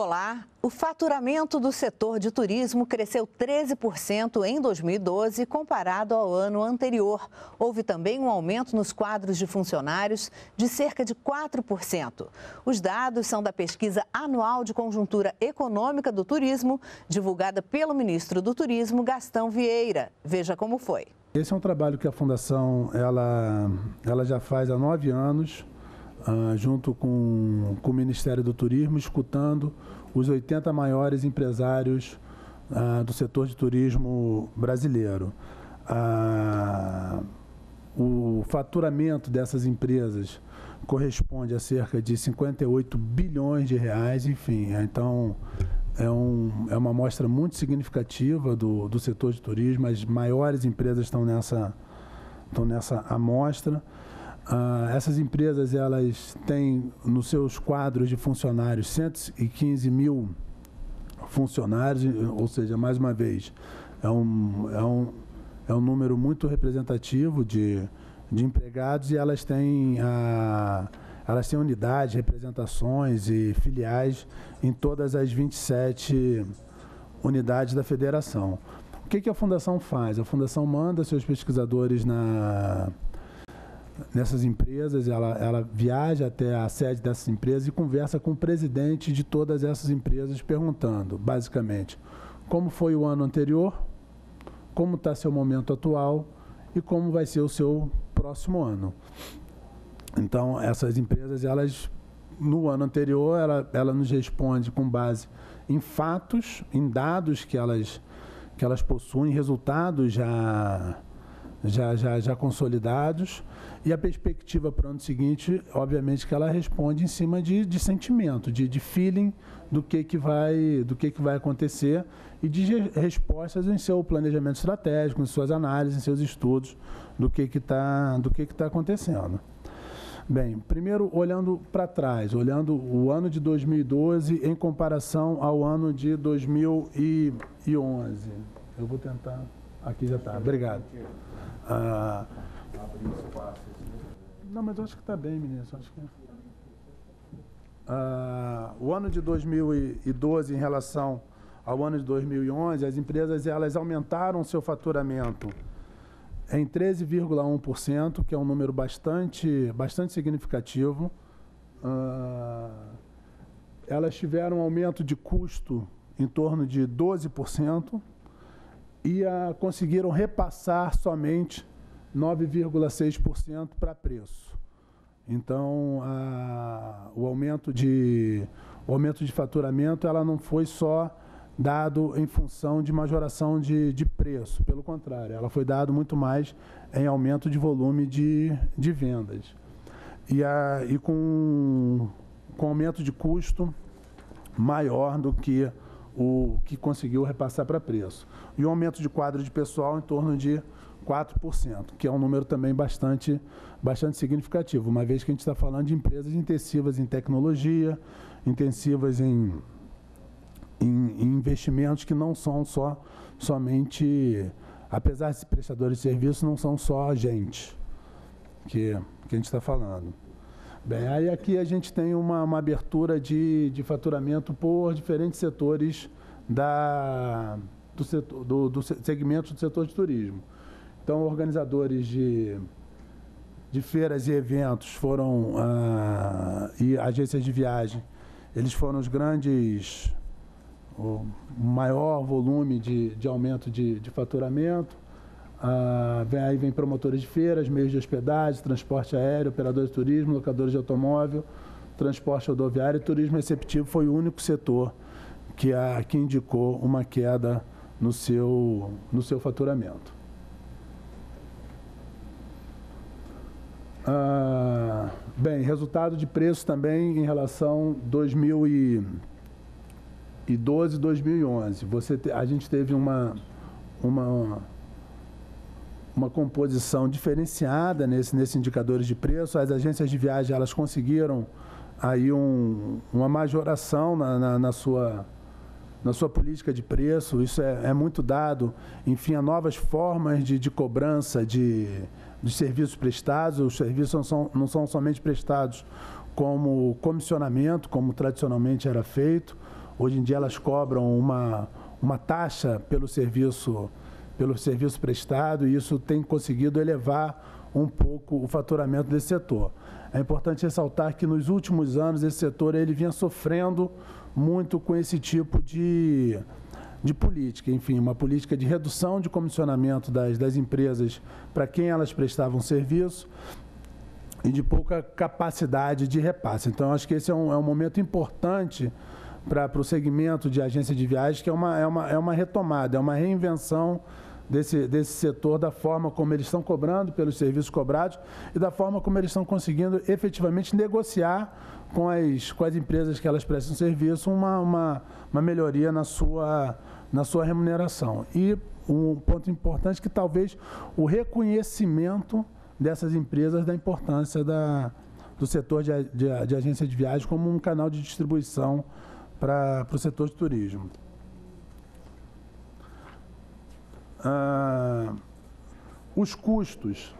Olá! O faturamento do setor de turismo cresceu 13% em 2012 comparado ao ano anterior. Houve também um aumento nos quadros de funcionários de cerca de 4%. Os dados são da pesquisa anual de conjuntura econômica do turismo, divulgada pelo ministro do Turismo, Gastão Vieira. Veja como foi. Esse é um trabalho que a Fundação ela, ela já faz há nove anos uh, junto com, com o Ministério do Turismo, escutando os 80 maiores empresários uh, do setor de turismo brasileiro. Uh, o faturamento dessas empresas corresponde a cerca de 58 bilhões de reais, enfim, então é, um, é uma amostra muito significativa do, do setor de turismo, as maiores empresas estão nessa, estão nessa amostra. Ah, essas empresas elas têm nos seus quadros de funcionários 115 mil funcionários, ou seja, mais uma vez, é um, é um, é um número muito representativo de, de empregados e elas têm, a, elas têm unidades, representações e filiais em todas as 27 unidades da federação. O que, que a Fundação faz? A Fundação manda seus pesquisadores na nessas empresas, ela, ela viaja até a sede dessas empresas e conversa com o presidente de todas essas empresas, perguntando, basicamente, como foi o ano anterior, como está seu momento atual e como vai ser o seu próximo ano. Então, essas empresas, elas, no ano anterior, ela, ela nos responde com base em fatos, em dados que elas, que elas possuem, resultados já, já, já, já consolidados, e a perspectiva para o ano seguinte, obviamente que ela responde em cima de, de sentimento, de, de feeling do que, que, vai, do que, que vai acontecer e de respostas em seu planejamento estratégico, em suas análises, em seus estudos do que está que que tá acontecendo. Bem, primeiro olhando para trás, olhando o ano de 2012 em comparação ao ano de 2011. Eu vou tentar. Aqui já está. Obrigado. Ah, não, mas acho que está bem, ministro. Acho que... Ah, o ano de 2012 em relação ao ano de 2011, as empresas elas aumentaram seu faturamento em 13,1%, que é um número bastante, bastante significativo. Ah, elas tiveram um aumento de custo em torno de 12% e ah, conseguiram repassar somente 9,6% para preço. Então, a, o, aumento de, o aumento de faturamento ela não foi só dado em função de majoração de, de preço, pelo contrário, ela foi dado muito mais em aumento de volume de, de vendas. E, a, e com, com aumento de custo maior do que o que conseguiu repassar para preço. E um aumento de quadro de pessoal em torno de 4%, que é um número também bastante, bastante significativo, uma vez que a gente está falando de empresas intensivas em tecnologia, intensivas em, em, em investimentos que não são só somente, apesar de prestadores de serviços, não são só agentes que, que a gente está falando. Bem, aí aqui a gente tem uma, uma abertura de, de faturamento por diferentes setores da, do, setor, do, do segmento do setor de turismo. Então, organizadores de, de feiras e eventos foram, ah, e agências de viagem, eles foram os grandes, o maior volume de, de aumento de, de faturamento. Ah, aí vem promotores de feiras, meios de hospedagem, transporte aéreo, operadores de turismo, locadores de automóvel, transporte rodoviário e turismo receptivo foi o único setor que, a, que indicou uma queda no seu, no seu faturamento. Ah, bem, resultado de preço também em relação 2012 e 2011. Você te, a gente teve uma, uma, uma composição diferenciada nesse, nesses indicadores de preço. As agências de viagem elas conseguiram aí um, uma majoração na, na, na sua na sua política de preço, isso é, é muito dado, enfim, a novas formas de, de cobrança de, de serviços prestados. Os serviços não são, não são somente prestados como comissionamento, como tradicionalmente era feito. Hoje em dia elas cobram uma, uma taxa pelo serviço, pelo serviço prestado e isso tem conseguido elevar um pouco o faturamento desse setor. É importante ressaltar que nos últimos anos esse setor ele vinha sofrendo muito com esse tipo de, de política, enfim, uma política de redução de comissionamento das, das empresas para quem elas prestavam serviço e de pouca capacidade de repasse. Então, acho que esse é um, é um momento importante para o segmento de agência de viagens, que é uma, é, uma, é uma retomada, é uma reinvenção desse, desse setor, da forma como eles estão cobrando pelos serviços cobrados e da forma como eles estão conseguindo efetivamente negociar com as, com as empresas que elas prestam serviço uma, uma, uma melhoria na sua, na sua remuneração. E um ponto importante que talvez o reconhecimento dessas empresas da importância da, do setor de, de, de agência de viagem como um canal de distribuição para o setor de turismo. Ah, os custos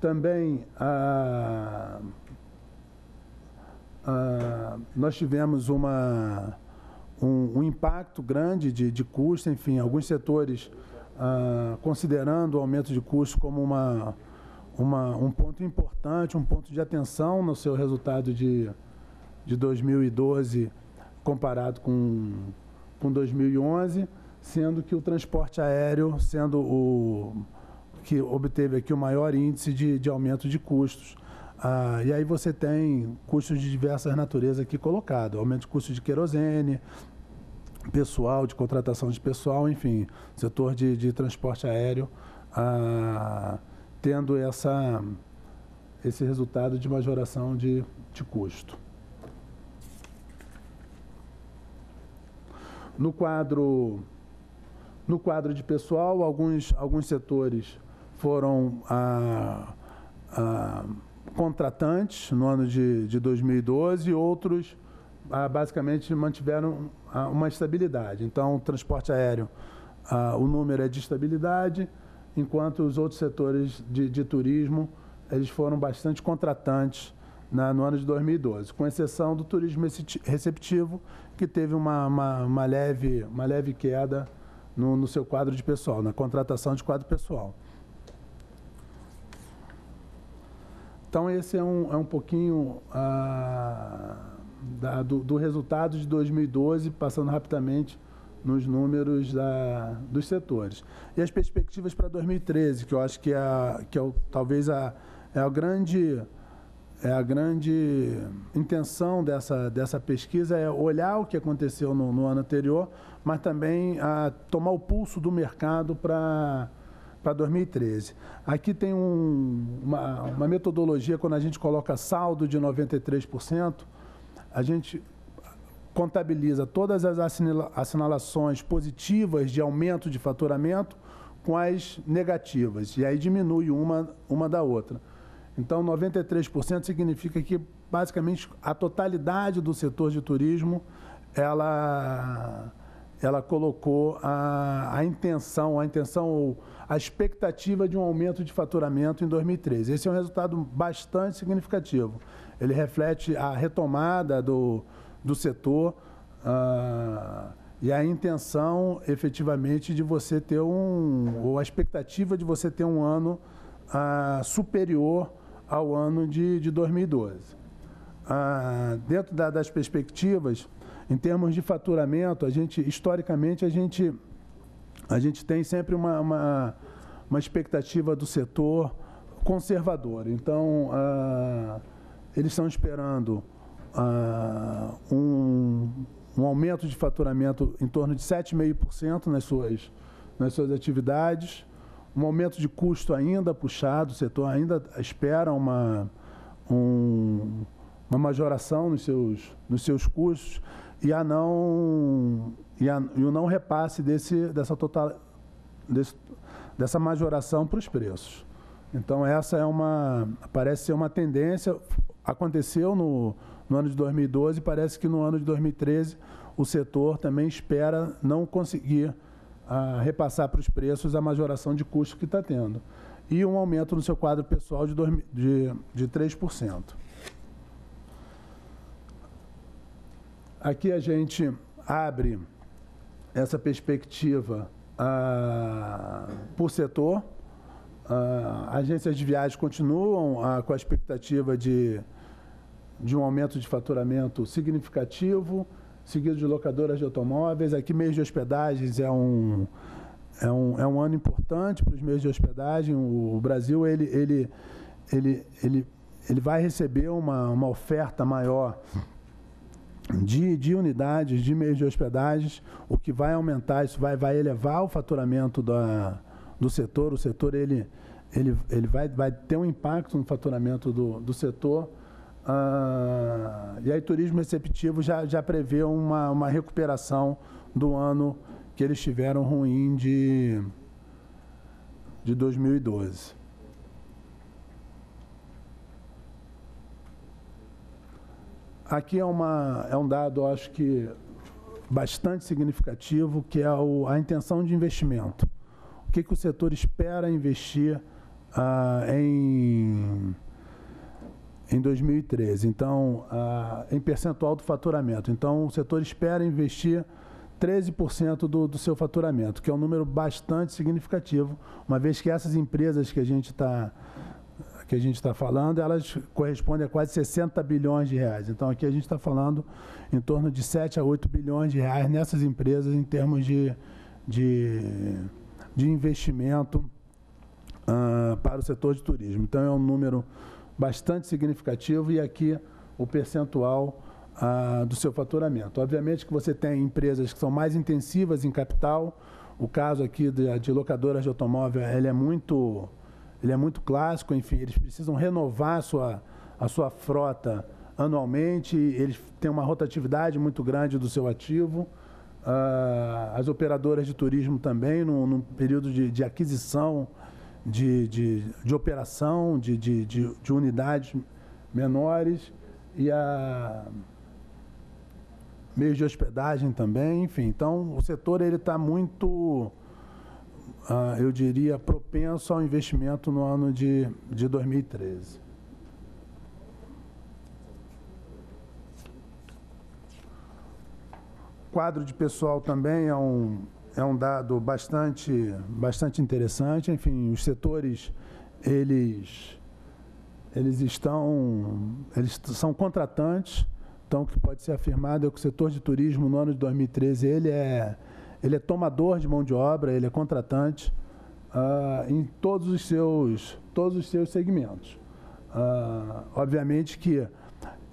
também. Ah, ah, nós tivemos uma, um, um impacto grande de, de custo, enfim, alguns setores ah, considerando o aumento de custo como uma, uma, um ponto importante, um ponto de atenção no seu resultado de, de 2012 comparado com, com 2011, sendo que o transporte aéreo sendo o que obteve aqui o maior índice de, de aumento de custos. Ah, e aí você tem custos de diversas naturezas aqui colocados, aumento de custo de querosene, pessoal, de contratação de pessoal, enfim, setor de, de transporte aéreo, ah, tendo essa, esse resultado de majoração de, de custo. No quadro, no quadro de pessoal, alguns, alguns setores foram ah, ah, contratantes no ano de, de 2012 e outros ah, basicamente mantiveram ah, uma estabilidade. Então, o transporte aéreo, ah, o número é de estabilidade, enquanto os outros setores de, de turismo, eles foram bastante contratantes na, no ano de 2012, com exceção do turismo receptivo, que teve uma, uma, uma leve, uma leve queda no, no, seu quadro de pessoal, na contratação de quadro pessoal. Então, esse é um, é um pouquinho ah, da, do, do, resultado de 2012, passando rapidamente nos números da, dos setores. E as perspectivas para 2013, que eu acho que é, que é o, talvez a, é a grande é a grande intenção dessa, dessa pesquisa é olhar o que aconteceu no, no ano anterior, mas também a tomar o pulso do mercado para para 2013. Aqui tem um, uma, uma, metodologia, quando a gente coloca saldo de 93%, a gente contabiliza todas as assinalações positivas de aumento de faturamento com as negativas, e aí diminui uma, uma da outra. Então, 93% significa que basicamente a totalidade do setor de turismo ela ela colocou a, a intenção, a intenção ou a expectativa de um aumento de faturamento em 2013. Esse é um resultado bastante significativo. Ele reflete a retomada do, do setor uh, e a intenção, efetivamente, de você ter um, ou a expectativa de você ter um ano uh, superior ao ano de, de 2012. Ah, dentro da, das perspectivas, em termos de faturamento, a gente, historicamente, a gente, a gente tem sempre uma, uma, uma expectativa do setor conservadora. Então, ah, eles estão esperando ah, um, um aumento de faturamento em torno de 7,5% nas suas, nas suas atividades um aumento de custo ainda puxado, o setor ainda espera uma, um, uma majoração nos seus, nos seus custos e, a não, e, a, e o não repasse desse, dessa, total, desse, dessa majoração para os preços. Então, essa é uma, parece ser uma tendência, aconteceu no, no ano de 2012, parece que no ano de 2013 o setor também espera não conseguir a repassar para os preços a majoração de custo que está tendo. E um aumento no seu quadro pessoal de, dois, de, de 3%. Aqui a gente, abre essa perspectiva ah, por setor. Ah, agências de viagem continuam ah, com a expectativa de, de um aumento de faturamento significativo, seguido de locadoras de automóveis. Aqui, meios de hospedagens é um, é um, é um ano importante para os meios de hospedagem. O, Brasil ele, ele, ele, ele, ele vai receber uma, uma oferta maior de, de unidades, de meios de hospedagens, o que vai aumentar, isso vai, vai elevar o faturamento da, do setor. O setor ele, ele, ele vai, vai ter um impacto no faturamento do, do setor. Ah, e aí, turismo receptivo já, já prevê uma, uma recuperação do ano que eles tiveram ruim de, de 2012. Aqui é, uma, é um dado, acho que, bastante significativo, que é o, a intenção de investimento. O que, que o setor espera investir ah, em, em 2013? Então, ah, em percentual do faturamento. Então, o setor espera investir 13% do, do seu faturamento, que é um número bastante significativo, uma vez que essas empresas que a gente está que a gente está falando, elas correspondem a quase 60 bilhões de reais. Então, aqui a gente está falando em torno de 7 a 8 bilhões de reais nessas empresas em termos de, de, de investimento uh, para o setor de turismo. Então, é um número bastante significativo e aqui o percentual uh, do seu faturamento. Obviamente que você tem empresas que são mais intensivas em capital, o caso aqui de, de locadoras de automóvel, ele é muito ele é muito clássico, enfim, eles precisam renovar a sua, a sua frota anualmente, eles têm uma rotatividade muito grande do seu ativo. Uh, as operadoras de turismo também, num, num período de, de aquisição, de, de, de operação, de, de, de, de unidades menores. E a meios de hospedagem também, enfim. Então, o setor ele está muito ah, eu diria, propenso ao investimento no ano de, de 2013. Quadro de pessoal também é um, é um dado bastante, bastante interessante. Enfim, os setores, eles, eles estão, eles são contratantes, então o que pode ser afirmado é que o setor de turismo no ano de 2013, ele é ele é tomador de mão de obra, ele é contratante uh, em todos os seus, todos os seus segmentos. Uh, obviamente que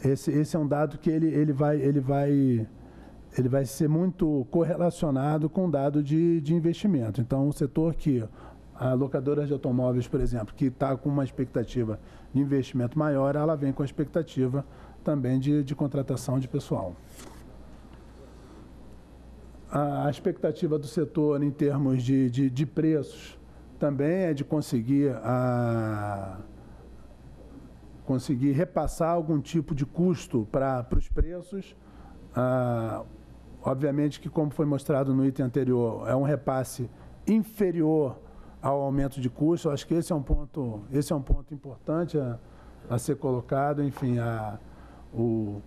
esse, esse é um dado que ele, ele, vai, ele, vai, ele vai ser muito correlacionado com dado de, de investimento. Então, o setor que a locadora de automóveis, por exemplo, que está com uma expectativa de investimento maior, ela vem com a expectativa também de, de contratação de pessoal a expectativa do setor em termos de, de, de preços também é de conseguir, a, conseguir repassar algum tipo de custo para os preços. Ah, obviamente que, como foi mostrado no item anterior, é um repasse inferior ao aumento de custo. Acho que esse é um ponto, esse é um ponto importante a, a ser colocado. Enfim, a, o,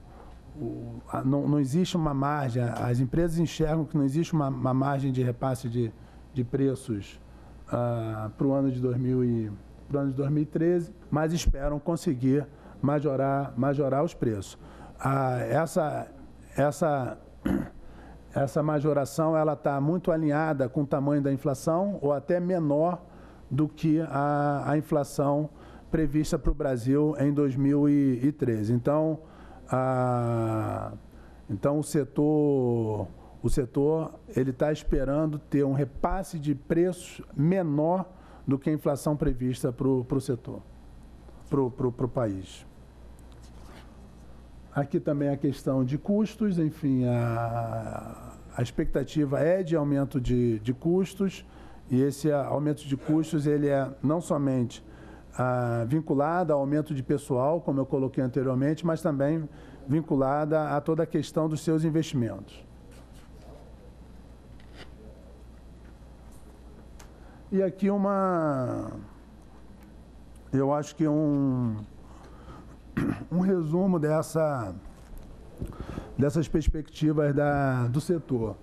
o, a, não, não, existe uma margem, as empresas enxergam que não existe uma, uma margem de repasse de, de preços ah, para o ano de 2000 e, ano de 2013, mas esperam conseguir majorar, majorar os preços. Ah, essa, essa, essa majoração ela está muito alinhada com o tamanho da inflação ou até menor do que a, a inflação prevista para o Brasil em 2013. Então, a, então o setor, o setor ele está esperando ter um repasse de preços menor do que a inflação prevista para o setor, para o país. Aqui também a questão de custos, enfim, a, a expectativa é de aumento de, de custos, e esse aumento de custos ele é não somente ah, vinculada ao aumento de pessoal, como eu coloquei anteriormente, mas também vinculada a toda a questão dos seus investimentos. E aqui uma, eu acho que um, um resumo dessa, dessas perspectivas da, do setor.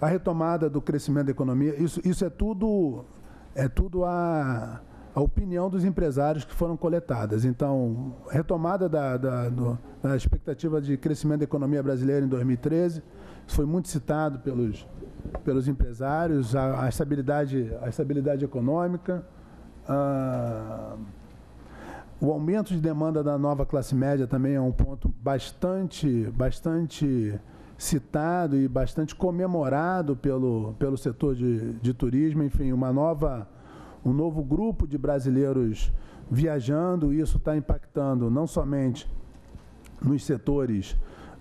A retomada do crescimento da economia, isso, isso é tudo, é tudo a, a opinião dos empresários que foram coletadas. Então, retomada da, da, do, da expectativa de crescimento da economia brasileira em 2013, isso foi muito citado pelos, pelos empresários, a, a estabilidade, a estabilidade econômica, a, o aumento de demanda da nova classe média também é um ponto bastante, bastante citado e bastante comemorado pelo, pelo setor de, de turismo. Enfim, uma nova, um novo grupo de brasileiros viajando, e isso está impactando não somente nos setores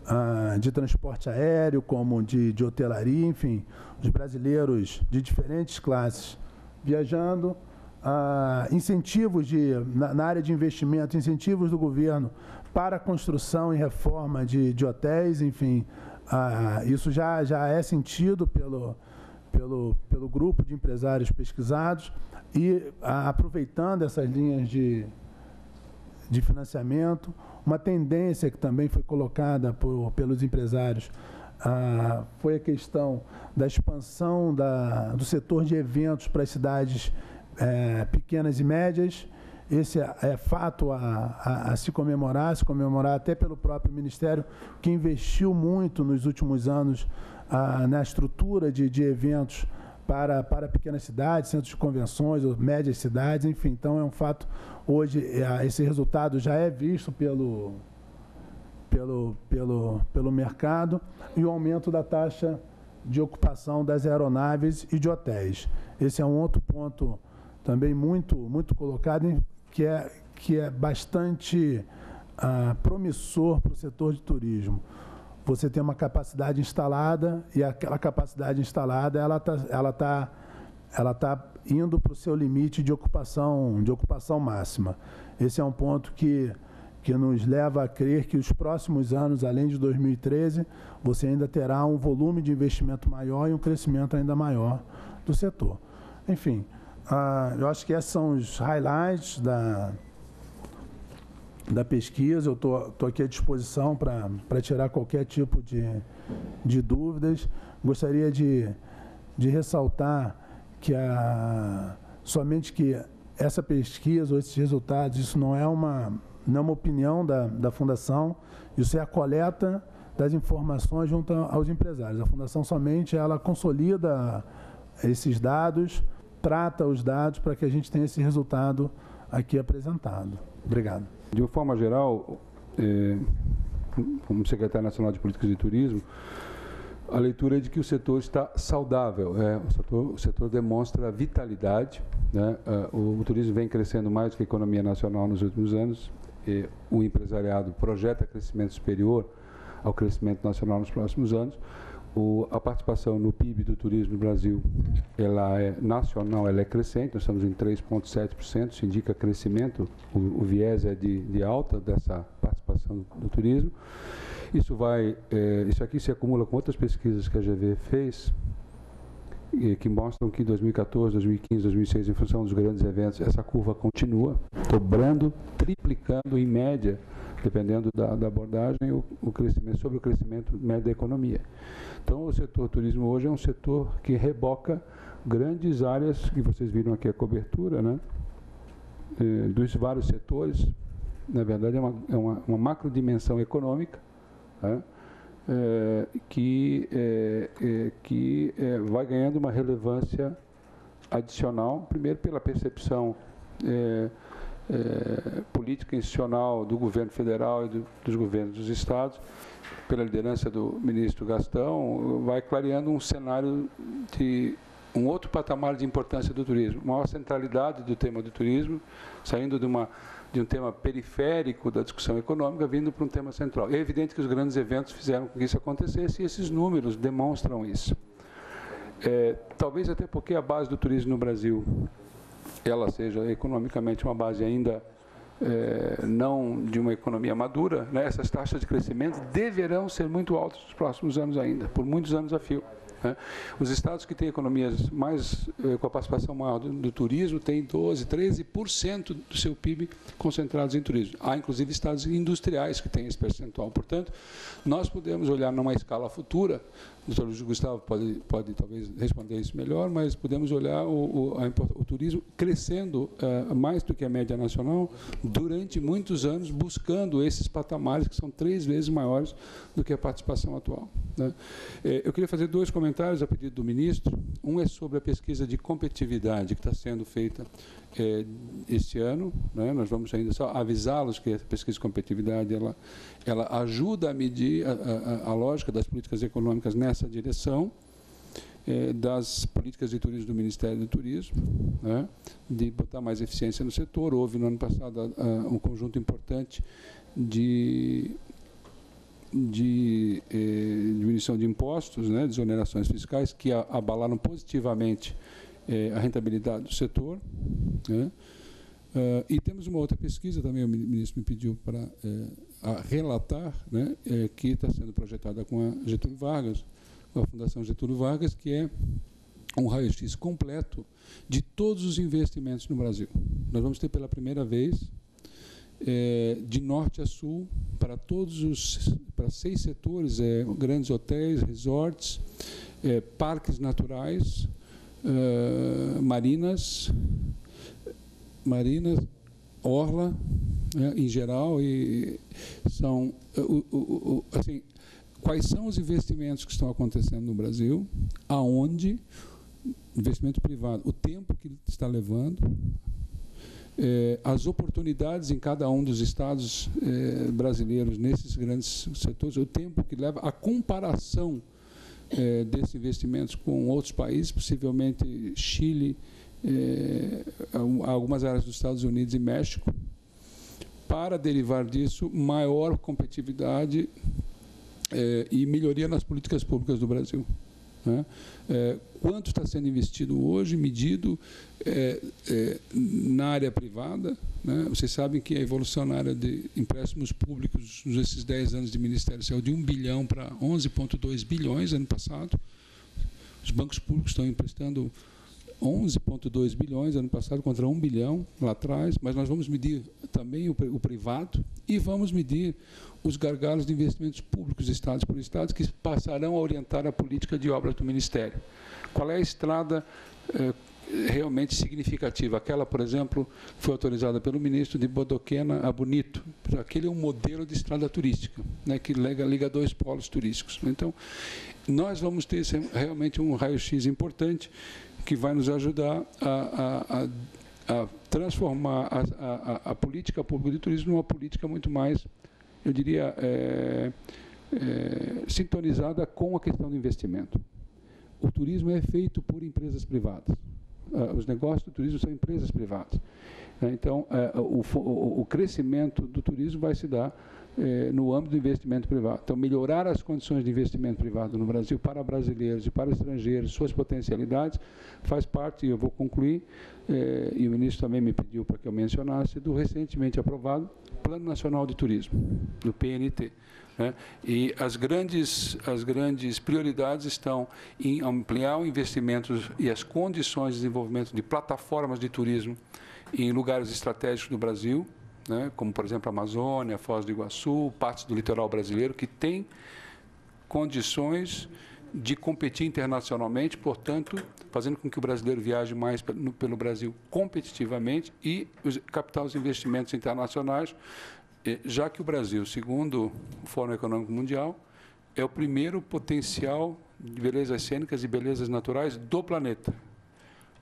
ah, de transporte aéreo, como de, de hotelaria, enfim, os brasileiros de diferentes classes viajando, ah, incentivos de, na, na, área de investimento, incentivos do governo para construção e reforma de, de hotéis, enfim, ah, isso já, já é sentido pelo, pelo, pelo grupo de empresários pesquisados e ah, aproveitando essas linhas de, de financiamento, uma tendência que também foi colocada por, pelos empresários ah, foi a questão da expansão da, do setor de eventos para as cidades é, pequenas e médias. Esse é, é fato a, a, a, se comemorar, se comemorar até pelo próprio Ministério, que investiu muito nos últimos anos na estrutura de, de eventos para, para pequenas cidades, centros de convenções, ou médias cidades, enfim. Então, é um fato, hoje, é, esse resultado já é visto pelo, pelo, pelo, pelo mercado e o aumento da taxa de ocupação das aeronaves e de hotéis. Esse é um outro ponto também muito, muito colocado, que é, que é bastante ah, promissor para o setor de turismo. Você tem uma capacidade instalada e aquela capacidade instalada ela está ela tá, ela tá indo para o seu limite de ocupação, de ocupação máxima. Esse é um ponto que, que nos leva a crer que os próximos anos, além de 2013, você ainda terá um volume de investimento maior e um crescimento ainda maior do setor. Enfim, ah, eu acho que esses são os highlights da, da pesquisa. Eu estou aqui à disposição para tirar qualquer tipo de, de dúvidas. Gostaria de, de ressaltar que a, somente que essa pesquisa ou esses resultados, isso não é uma, não é uma opinião da, da Fundação, isso é a coleta das informações junto aos empresários. A Fundação somente ela consolida esses dados trata os dados para que a gente tenha esse resultado aqui apresentado. Obrigado. De uma forma geral, é, como secretário nacional de políticas de turismo, a leitura é de que o setor está saudável. É, o, setor, o setor demonstra vitalidade. Né? O, o, turismo vem crescendo mais que a economia nacional nos últimos anos. o empresariado projeta crescimento superior ao crescimento nacional nos próximos anos. O, a participação no PIB do turismo no Brasil, ela é nacional, ela é crescente, nós estamos em 3,7%, isso indica crescimento, o, o, viés é de, de alta dessa participação do, do turismo. Isso vai, é, isso aqui se acumula com outras pesquisas que a GV fez, que mostram que em 2014, 2015, 2016, em função dos grandes eventos, essa curva continua dobrando, triplicando em média dependendo da, da abordagem, o, o, crescimento, sobre o crescimento médio da economia. Então, o setor turismo hoje é um setor que reboca grandes áreas, que vocês viram aqui a cobertura, né? Eh, dos vários setores. Na verdade, é uma, é uma, uma macro dimensão econômica, né? é, que, é, que vai ganhando uma relevância adicional, primeiro pela percepção é, política institucional do governo federal e do, dos governos dos estados, pela liderança do ministro Gastão, vai clareando um cenário de um outro patamar de importância do turismo, maior centralidade do tema do turismo, saindo de, uma, de um tema periférico da discussão econômica, vindo para um tema central. É evidente que os grandes eventos fizeram com que isso acontecesse e esses números demonstram isso. É, talvez até porque a base do turismo no Brasil ela seja economicamente uma base ainda é, não de uma economia madura, né, essas taxas de crescimento deverão ser muito altas nos próximos anos ainda, por muitos anos a fio. Né? Os estados que têm economias mais eh, com a participação maior do, do turismo têm 12, 13% do seu PIB concentrados em turismo. Há inclusive estados industriais que têm esse percentual. Portanto, nós podemos olhar numa escala futura o doutor Gustavo pode, pode talvez responder isso melhor, mas podemos olhar o, o, a, o turismo crescendo uh, mais do que a média nacional durante muitos anos, buscando esses patamares que são três vezes maiores do que a participação atual. Né? Eh, eu queria fazer dois comentários a pedido do ministro. Um é sobre a pesquisa de competitividade que está sendo feita é, este ano. Né? Nós vamos ainda só avisá-los que a pesquisa de competitividade ela, ela ajuda a medir a, a, a lógica das políticas econômicas nessa direção, é, das políticas de turismo do Ministério do Turismo, né? de botar mais eficiência no setor. Houve no ano passado um conjunto importante de de eh, diminuição de impostos, né, desonerações fiscais, que abalaram positivamente eh, a rentabilidade do setor. Né? Uh, e temos uma outra pesquisa também, o ministro me pediu para eh, relatar, né, eh, que está sendo projetada com a Getúlio Vargas, com a Fundação Getúlio Vargas, que é um raio-x completo de todos os investimentos no Brasil. Nós vamos ter pela primeira vez, eh, de norte a sul, para todos os, para seis setores, grandes hotéis, resorts, parques naturais, uh, marinas, marinas, orla, né, em geral, e são uh, assim, quais são os investimentos que estão acontecendo no Brasil, aonde investimento privado, o tempo que está levando, eh, as oportunidades em cada um dos estados eh, brasileiros nesses grandes setores, o tempo que leva, a comparação é, desses investimentos com outros países, possivelmente Chile, é, algumas áreas dos Estados Unidos e México, para derivar disso maior competitividade é, e melhoria nas políticas públicas do Brasil. Né? É, quanto está sendo investido hoje, medido é, é, na área privada. Né? Vocês sabem que a evolução na área de empréstimos públicos nesses 10 anos de Ministério saiu de 1 bilhão para 11,2 bilhões ano passado. Os bancos públicos estão emprestando 11,2 bilhões ano passado contra 1 bilhão lá atrás, mas nós vamos medir também o, o privado e vamos medir os gargalos de investimentos públicos, estados por estados, que passarão a orientar a política de obras do Ministério. Qual é a estrada eh, realmente significativa? Aquela, por exemplo, foi autorizada pelo ministro de Bodoquena a Bonito. Aquele é um modelo de estrada turística, né, que liga, liga dois polos turísticos. Então, nós vamos ter realmente um raio-x importante que vai nos ajudar a, a, a a transformar a, política pública de turismo numa política muito mais eu diria, é, é, sintonizada com a questão do investimento. O turismo é feito por empresas privadas. Ah, os negócios do turismo são empresas privadas. Então, é, o crescimento do turismo vai se dar é, no âmbito do investimento privado. Então, melhorar as condições de investimento privado no Brasil para brasileiros e para estrangeiros, suas potencialidades, faz parte, e eu vou concluir, é, e o ministro também me pediu para que eu mencionasse, do recentemente aprovado Plano Nacional de Turismo, do PNT. Né? E as grandes, as grandes prioridades estão em ampliar o investimento e as condições de desenvolvimento de plataformas de turismo em lugares estratégicos do Brasil, né? como, por exemplo, a Amazônia, Foz do Iguaçu, partes do litoral brasileiro, que têm condições de competir internacionalmente, portanto, fazendo com que o brasileiro viaje mais pelo Brasil competitivamente e captar os investimentos internacionais, eh, já que o Brasil, segundo o Fórum Econômico Mundial, é o primeiro potencial de belezas cênicas e belezas naturais do planeta.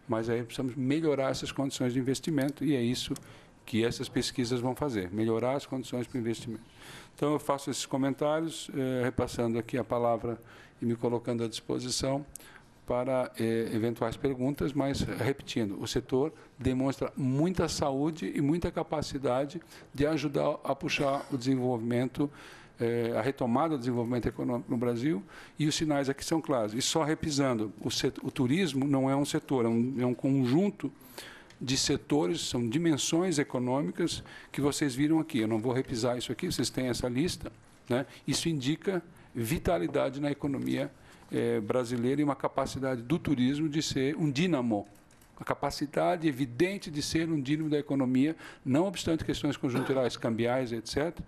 Mas aí precisamos melhorar essas condições de investimento e é isso que essas pesquisas vão fazer, melhorar as condições para o investimento. Então, eu faço esses comentários, eh, repassando aqui a palavra e me colocando à disposição para eh, eventuais perguntas, mas repetindo, o setor demonstra muita saúde e muita capacidade de ajudar a puxar o desenvolvimento, eh, a retomada do desenvolvimento econômico no Brasil, e os sinais aqui são claros. E só repisando, o, setor, o turismo não é um setor, é um, é um conjunto de setores, são dimensões econômicas que vocês viram aqui. Eu não vou repisar isso aqui, vocês têm essa lista. Né? Isso indica vitalidade na economia é, brasileira e uma capacidade do turismo de ser um dínamo a capacidade evidente de ser um dínamo da economia, não obstante questões conjunturais, cambiais, etc.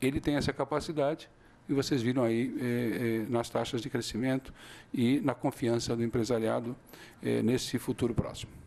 Ele tem essa capacidade e vocês viram aí eh, eh, nas taxas de crescimento e na confiança do empresariado eh, nesse futuro próximo.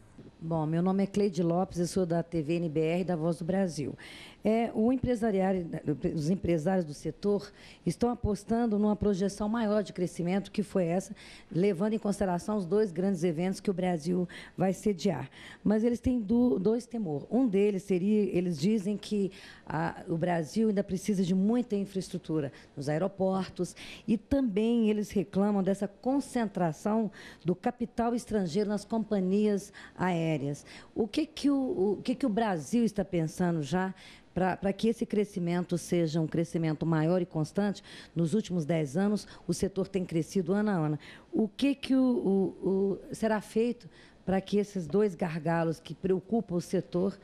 Bom, meu nome é Cleide Lopes, eu sou da TV NBR da Voz do Brasil. É, os empresários do setor estão apostando numa projeção maior de crescimento, que foi essa, levando em consideração os dois grandes eventos que o Brasil vai sediar. Mas eles têm do, dois temor. Um deles seria, eles dizem que a, o Brasil ainda precisa de muita infraestrutura nos aeroportos e também eles reclamam dessa concentração do capital estrangeiro nas companhias aéreas. O que, que, o, o, que, que o Brasil está pensando já para que esse crescimento seja um crescimento maior e constante, nos últimos 10 anos, o setor tem crescido ano a ano. O que, que o, o, o será feito para que esses dois gargalos que preocupam o setor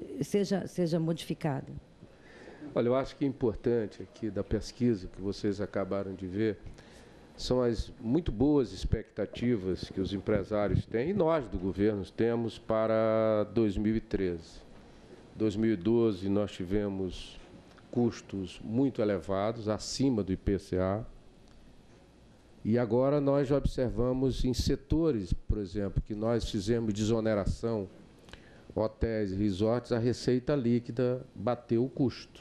eh, seja, seja modificado? Olha, eu acho que é importante aqui da pesquisa que vocês acabaram de ver são as muito boas expectativas que os empresários têm e nós do governo temos para 2013. 2012 nós tivemos custos muito elevados, acima do IPCA. E agora nós já observamos em setores, por exemplo, que nós fizemos desoneração, hotéis e resorts, a receita líquida bateu o custo.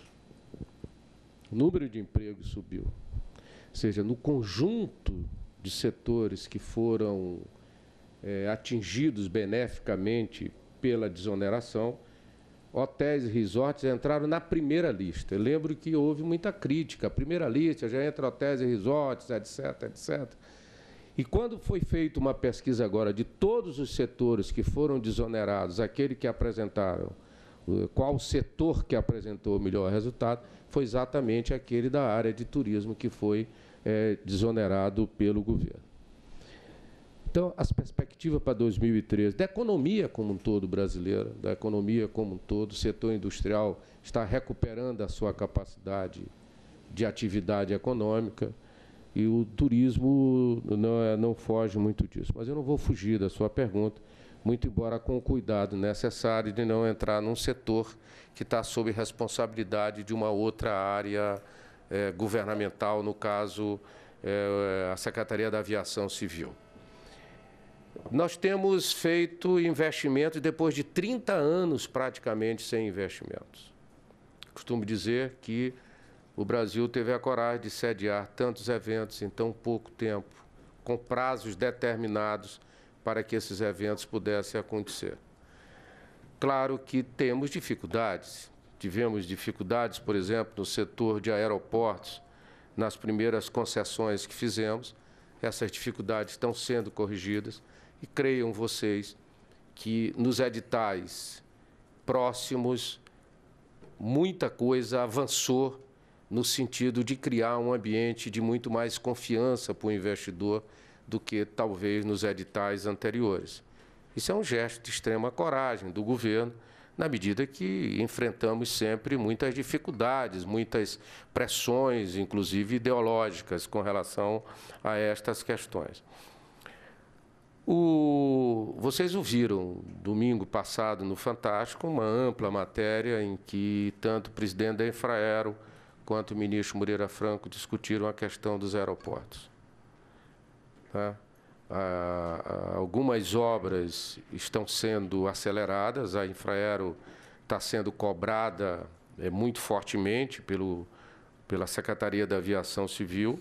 O número de empregos subiu. Ou seja, no conjunto de setores que foram é, atingidos beneficamente pela desoneração, hotéis e resorts entraram na primeira lista. Eu lembro que houve muita crítica. A primeira lista já entra hotéis e resorts, etc, etc. E quando foi feita uma pesquisa agora de todos os setores que foram desonerados, aquele que apresentaram, qual setor que apresentou o melhor resultado, foi exatamente aquele da área de turismo que foi é, desonerado pelo governo. Então, as perspectivas para 2013, da economia como um todo brasileira, da economia como um todo, o setor industrial está recuperando a sua capacidade de atividade econômica e o turismo não, é, não foge muito disso. Mas eu não vou fugir da sua pergunta, muito embora com o cuidado necessário de não entrar num setor que está sob responsabilidade de uma outra área é, governamental, no caso, é, a Secretaria da Aviação Civil. Nós temos feito investimentos depois de 30 anos praticamente sem investimentos. Costumo dizer que o Brasil teve a coragem de sediar tantos eventos em tão pouco tempo, com prazos determinados para que esses eventos pudessem acontecer. Claro que temos dificuldades. Tivemos dificuldades, por exemplo, no setor de aeroportos, nas primeiras concessões que fizemos. Essas dificuldades estão sendo corrigidas e creiam vocês que nos editais próximos muita coisa avançou no sentido de criar um ambiente de muito mais confiança para o investidor do que talvez nos editais anteriores. Isso é um gesto de extrema coragem do governo, na medida que enfrentamos sempre muitas dificuldades, muitas pressões, inclusive ideológicas, com relação a estas questões. O, vocês ouviram domingo passado no Fantástico uma ampla matéria em que tanto o presidente da Infraero quanto o ministro Moreira Franco discutiram a questão dos aeroportos. Tá? Algumas obras estão sendo aceleradas, a Infraero está sendo cobrada é, muito fortemente pelo, pela Secretaria da Aviação Civil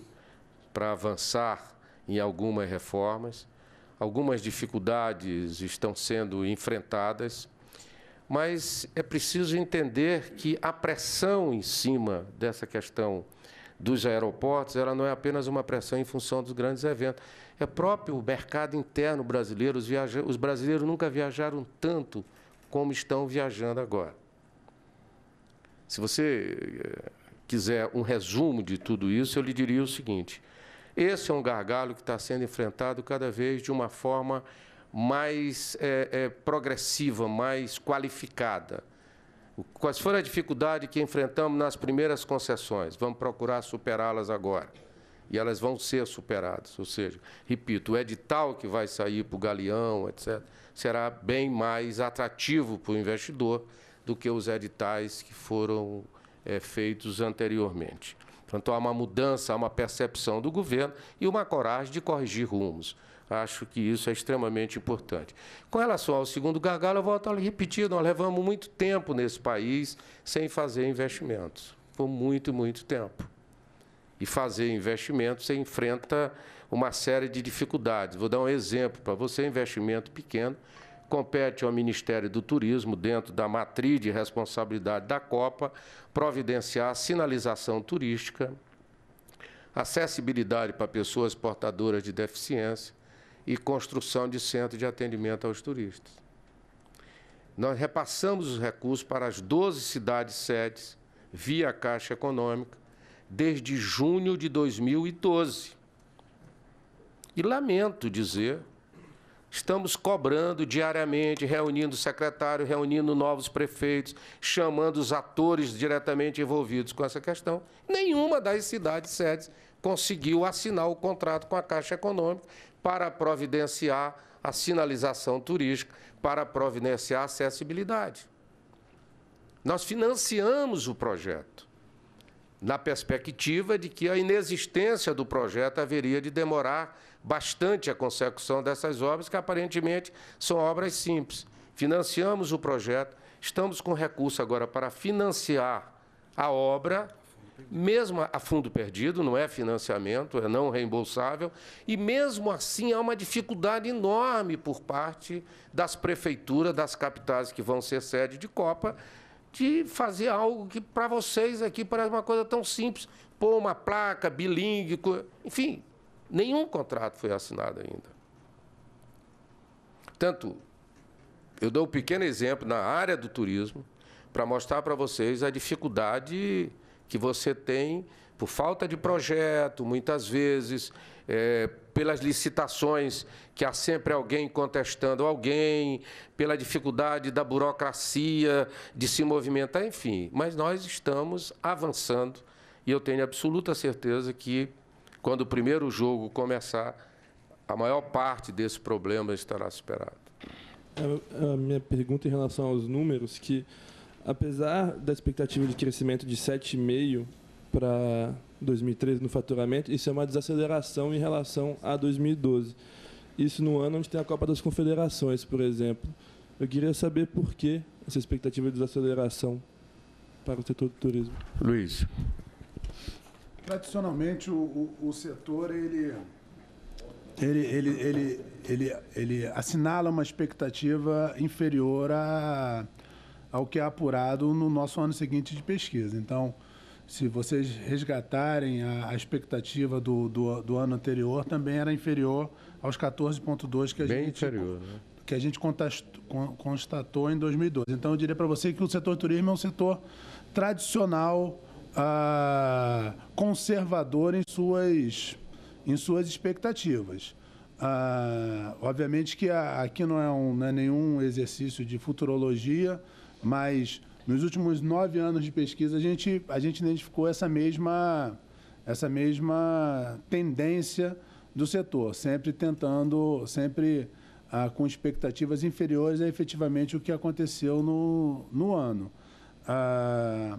para avançar em algumas reformas algumas dificuldades estão sendo enfrentadas, mas é preciso entender que a pressão em cima dessa questão dos aeroportos, ela não é apenas uma pressão em função dos grandes eventos. É próprio o mercado interno brasileiro, os, viaja os brasileiros nunca viajaram tanto como estão viajando agora. Se você eh, quiser um resumo de tudo isso, eu lhe diria o seguinte: esse é um gargalo que está sendo enfrentado cada vez de uma forma mais é, é, progressiva, mais qualificada. Quais foram as dificuldades que enfrentamos nas primeiras concessões? Vamos procurar superá-las agora. e elas vão ser superadas. Ou seja, repito, o edital que vai sair para o Galeão, etc., será bem mais atrativo para o investidor do que os editais que foram é, feitos anteriormente. Portanto, há uma mudança, há uma percepção do governo e uma coragem de corrigir rumos. Acho que isso é extremamente importante. Com relação ao segundo gargalo, eu volto a repetir: nós levamos muito tempo nesse país sem fazer investimentos. Por muito, muito tempo. E fazer investimentos, você enfrenta uma série de dificuldades. Vou dar um exemplo para você: investimento pequeno compete ao Ministério do Turismo, dentro da matriz de responsabilidade da Copa, providenciar a sinalização turística, acessibilidade para pessoas portadoras de deficiência e construção de centro de atendimento aos turistas. Nós repassamos os recursos para as 12 cidades sedes via Caixa Econômica desde junho de 2012. E lamento dizer Estamos cobrando diariamente, reunindo secretário, reunindo novos prefeitos, chamando os atores diretamente envolvidos com essa questão. Nenhuma das cidades sedes conseguiu assinar o contrato com a Caixa Econômica para providenciar a sinalização turística, para providenciar a acessibilidade. Nós financiamos o projeto na perspectiva de que a inexistência do projeto haveria de demorar bastante a consecução dessas obras, que aparentemente são obras simples. Financiamos o projeto, estamos com recurso agora para financiar a obra, mesmo a fundo perdido, não é financiamento, é não reembolsável, e mesmo assim há uma dificuldade enorme por parte das prefeituras das capitais que vão ser sede de Copa de fazer algo que para vocês aqui parece uma coisa tão simples, pôr uma placa bilingue, enfim, Nenhum contrato foi assinado ainda. Tanto, eu dou um pequeno exemplo na área do turismo para mostrar para vocês a dificuldade que você tem por falta de projeto, muitas vezes, é, pelas licitações, que há sempre alguém contestando alguém, pela dificuldade da burocracia de se movimentar, enfim. Mas nós estamos avançando e eu tenho absoluta certeza que quando o primeiro jogo começar, a maior parte desse problema estará superado. A minha pergunta em relação aos números, que apesar da expectativa de crescimento de 7,5 para 2013 no faturamento, isso é uma desaceleração em relação a 2012. Isso no ano onde tem a Copa das Confederações, por exemplo. Eu queria saber por que essa expectativa de desaceleração para o setor do turismo. Luiz. Tradicionalmente, o, o, o setor ele, ele, ele, ele, ele, ele assinala uma expectativa inferior a, ao que é apurado no nosso ano seguinte de pesquisa. Então, se vocês resgatarem a, a expectativa do, do, do, ano anterior, também era inferior aos 14,2 que a Bem gente inferior, né? que a gente constatou em 2012. Então, eu diria para você que o setor turismo é um setor tradicional conservador em suas, em suas expectativas. Ah, obviamente que aqui não é, um, não é nenhum exercício de futurologia, mas nos últimos nove anos de pesquisa a gente, a gente identificou essa mesma, essa mesma tendência do setor, sempre tentando, sempre ah, com expectativas inferiores a efetivamente o que aconteceu no, no ano. Ah,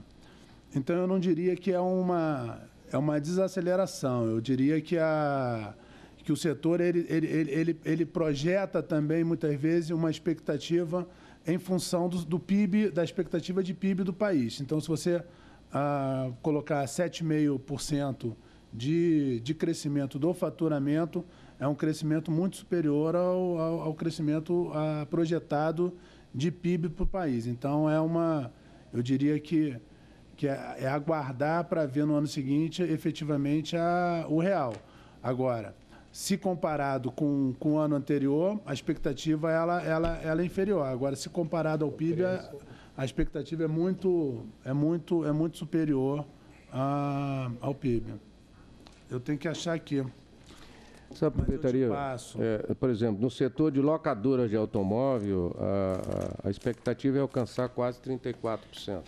então eu não diria que é uma, é uma desaceleração, eu diria que, a, que o setor ele, ele, ele, ele projeta também muitas vezes uma expectativa em função do, do PIB, da expectativa de PIB do país. Então se você ah, colocar 7,5% de, de crescimento do faturamento, é um crescimento muito superior ao, ao, ao crescimento ah, projetado de PIB para o país. Então é uma, eu diria que que é, é aguardar para ver no ano seguinte efetivamente a, o real. Agora, se comparado com, com o ano anterior, a expectativa ela, ela, ela é inferior. Agora, se comparado ao PIB, a, a expectativa é muito, é muito, é muito superior a, ao PIB. Eu tenho que achar aqui. Você aproveitaria, é, por exemplo, no setor de locadoras de automóvel, a, a, a expectativa é alcançar quase 34%.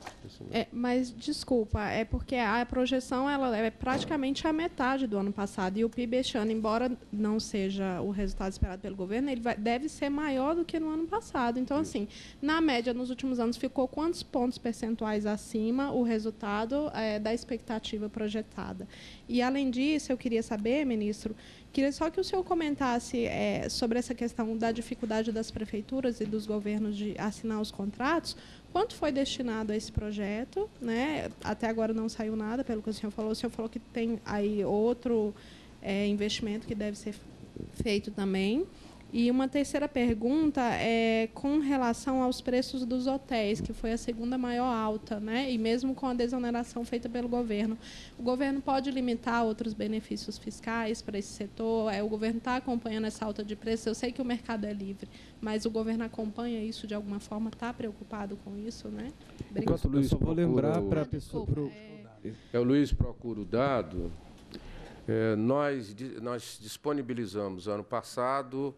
É, mas, desculpa, é porque a projeção ela é praticamente a metade do ano passado, e o PIB este ano, embora não seja o resultado esperado pelo governo, ele vai, deve ser maior do que no ano passado. Então, assim, na média, nos últimos anos, ficou quantos pontos percentuais acima o resultado é, da expectativa projetada? E, além disso, eu queria saber, ministro, Queria só que o senhor comentasse é, sobre essa questão da dificuldade das prefeituras e dos governos de assinar os contratos. Quanto foi destinado a esse projeto? Né? Até agora não saiu nada, pelo que o senhor falou. O senhor falou que tem aí outro é, investimento que deve ser feito também. E uma terceira pergunta é com relação aos preços dos hotéis, que foi a segunda maior alta, né? E mesmo com a desoneração feita pelo governo, o governo pode limitar outros benefícios fiscais para esse setor? É, o governo está acompanhando essa alta de preços. Eu sei que o mercado é livre, mas o governo acompanha isso de alguma forma? Está preocupado com isso, né? Enquanto Luiz só vou lembrar para a pessoa. Pro... É... é... o Luiz procura o dado. É, nós, nós disponibilizamos ano passado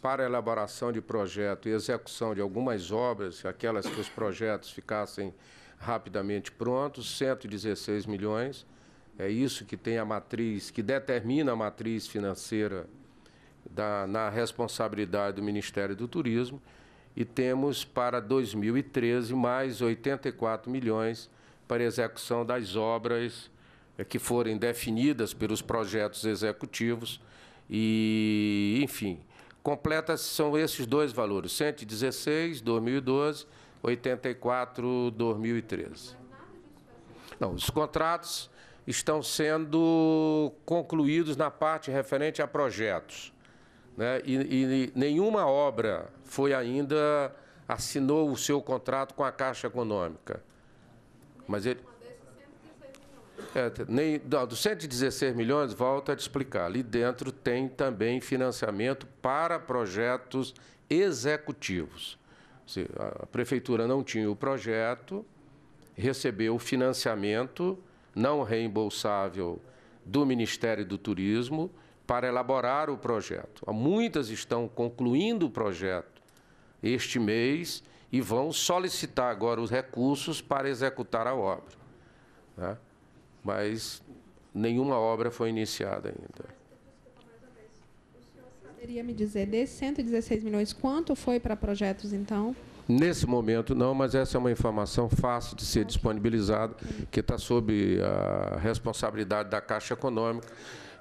para a elaboração de projeto e execução de algumas obras, aquelas que os projetos ficassem rapidamente prontos, 116 milhões. É isso que tem a matriz, que determina a matriz financeira da, na responsabilidade do Ministério do Turismo. E temos para 2013 mais 84 milhões para execução das obras é, que forem definidas pelos projetos executivos. E, enfim, completas são esses dois valores: 116, 2012, 84, 2013. Não, os contratos estão sendo concluídos na parte referente a projetos. Né? E, e nenhuma obra foi ainda assinou o seu contrato com a Caixa Econômica. Mas ele, é, nem, não, dos 116 milhões, volto a te explicar. Ali dentro tem também financiamento para projetos executivos. A prefeitura não tinha o projeto, recebeu o financiamento não reembolsável do Ministério do Turismo para elaborar o projeto. Muitas estão concluindo o projeto este mês e vão solicitar agora os recursos para executar a obra. Né? Mas nenhuma obra foi iniciada ainda. Poderia me dizer, desses 116 milhões, quanto foi para projetos, então? Nesse momento, não, mas essa é uma informação fácil de ser disponibilizada, que está sob a responsabilidade da Caixa Econômica.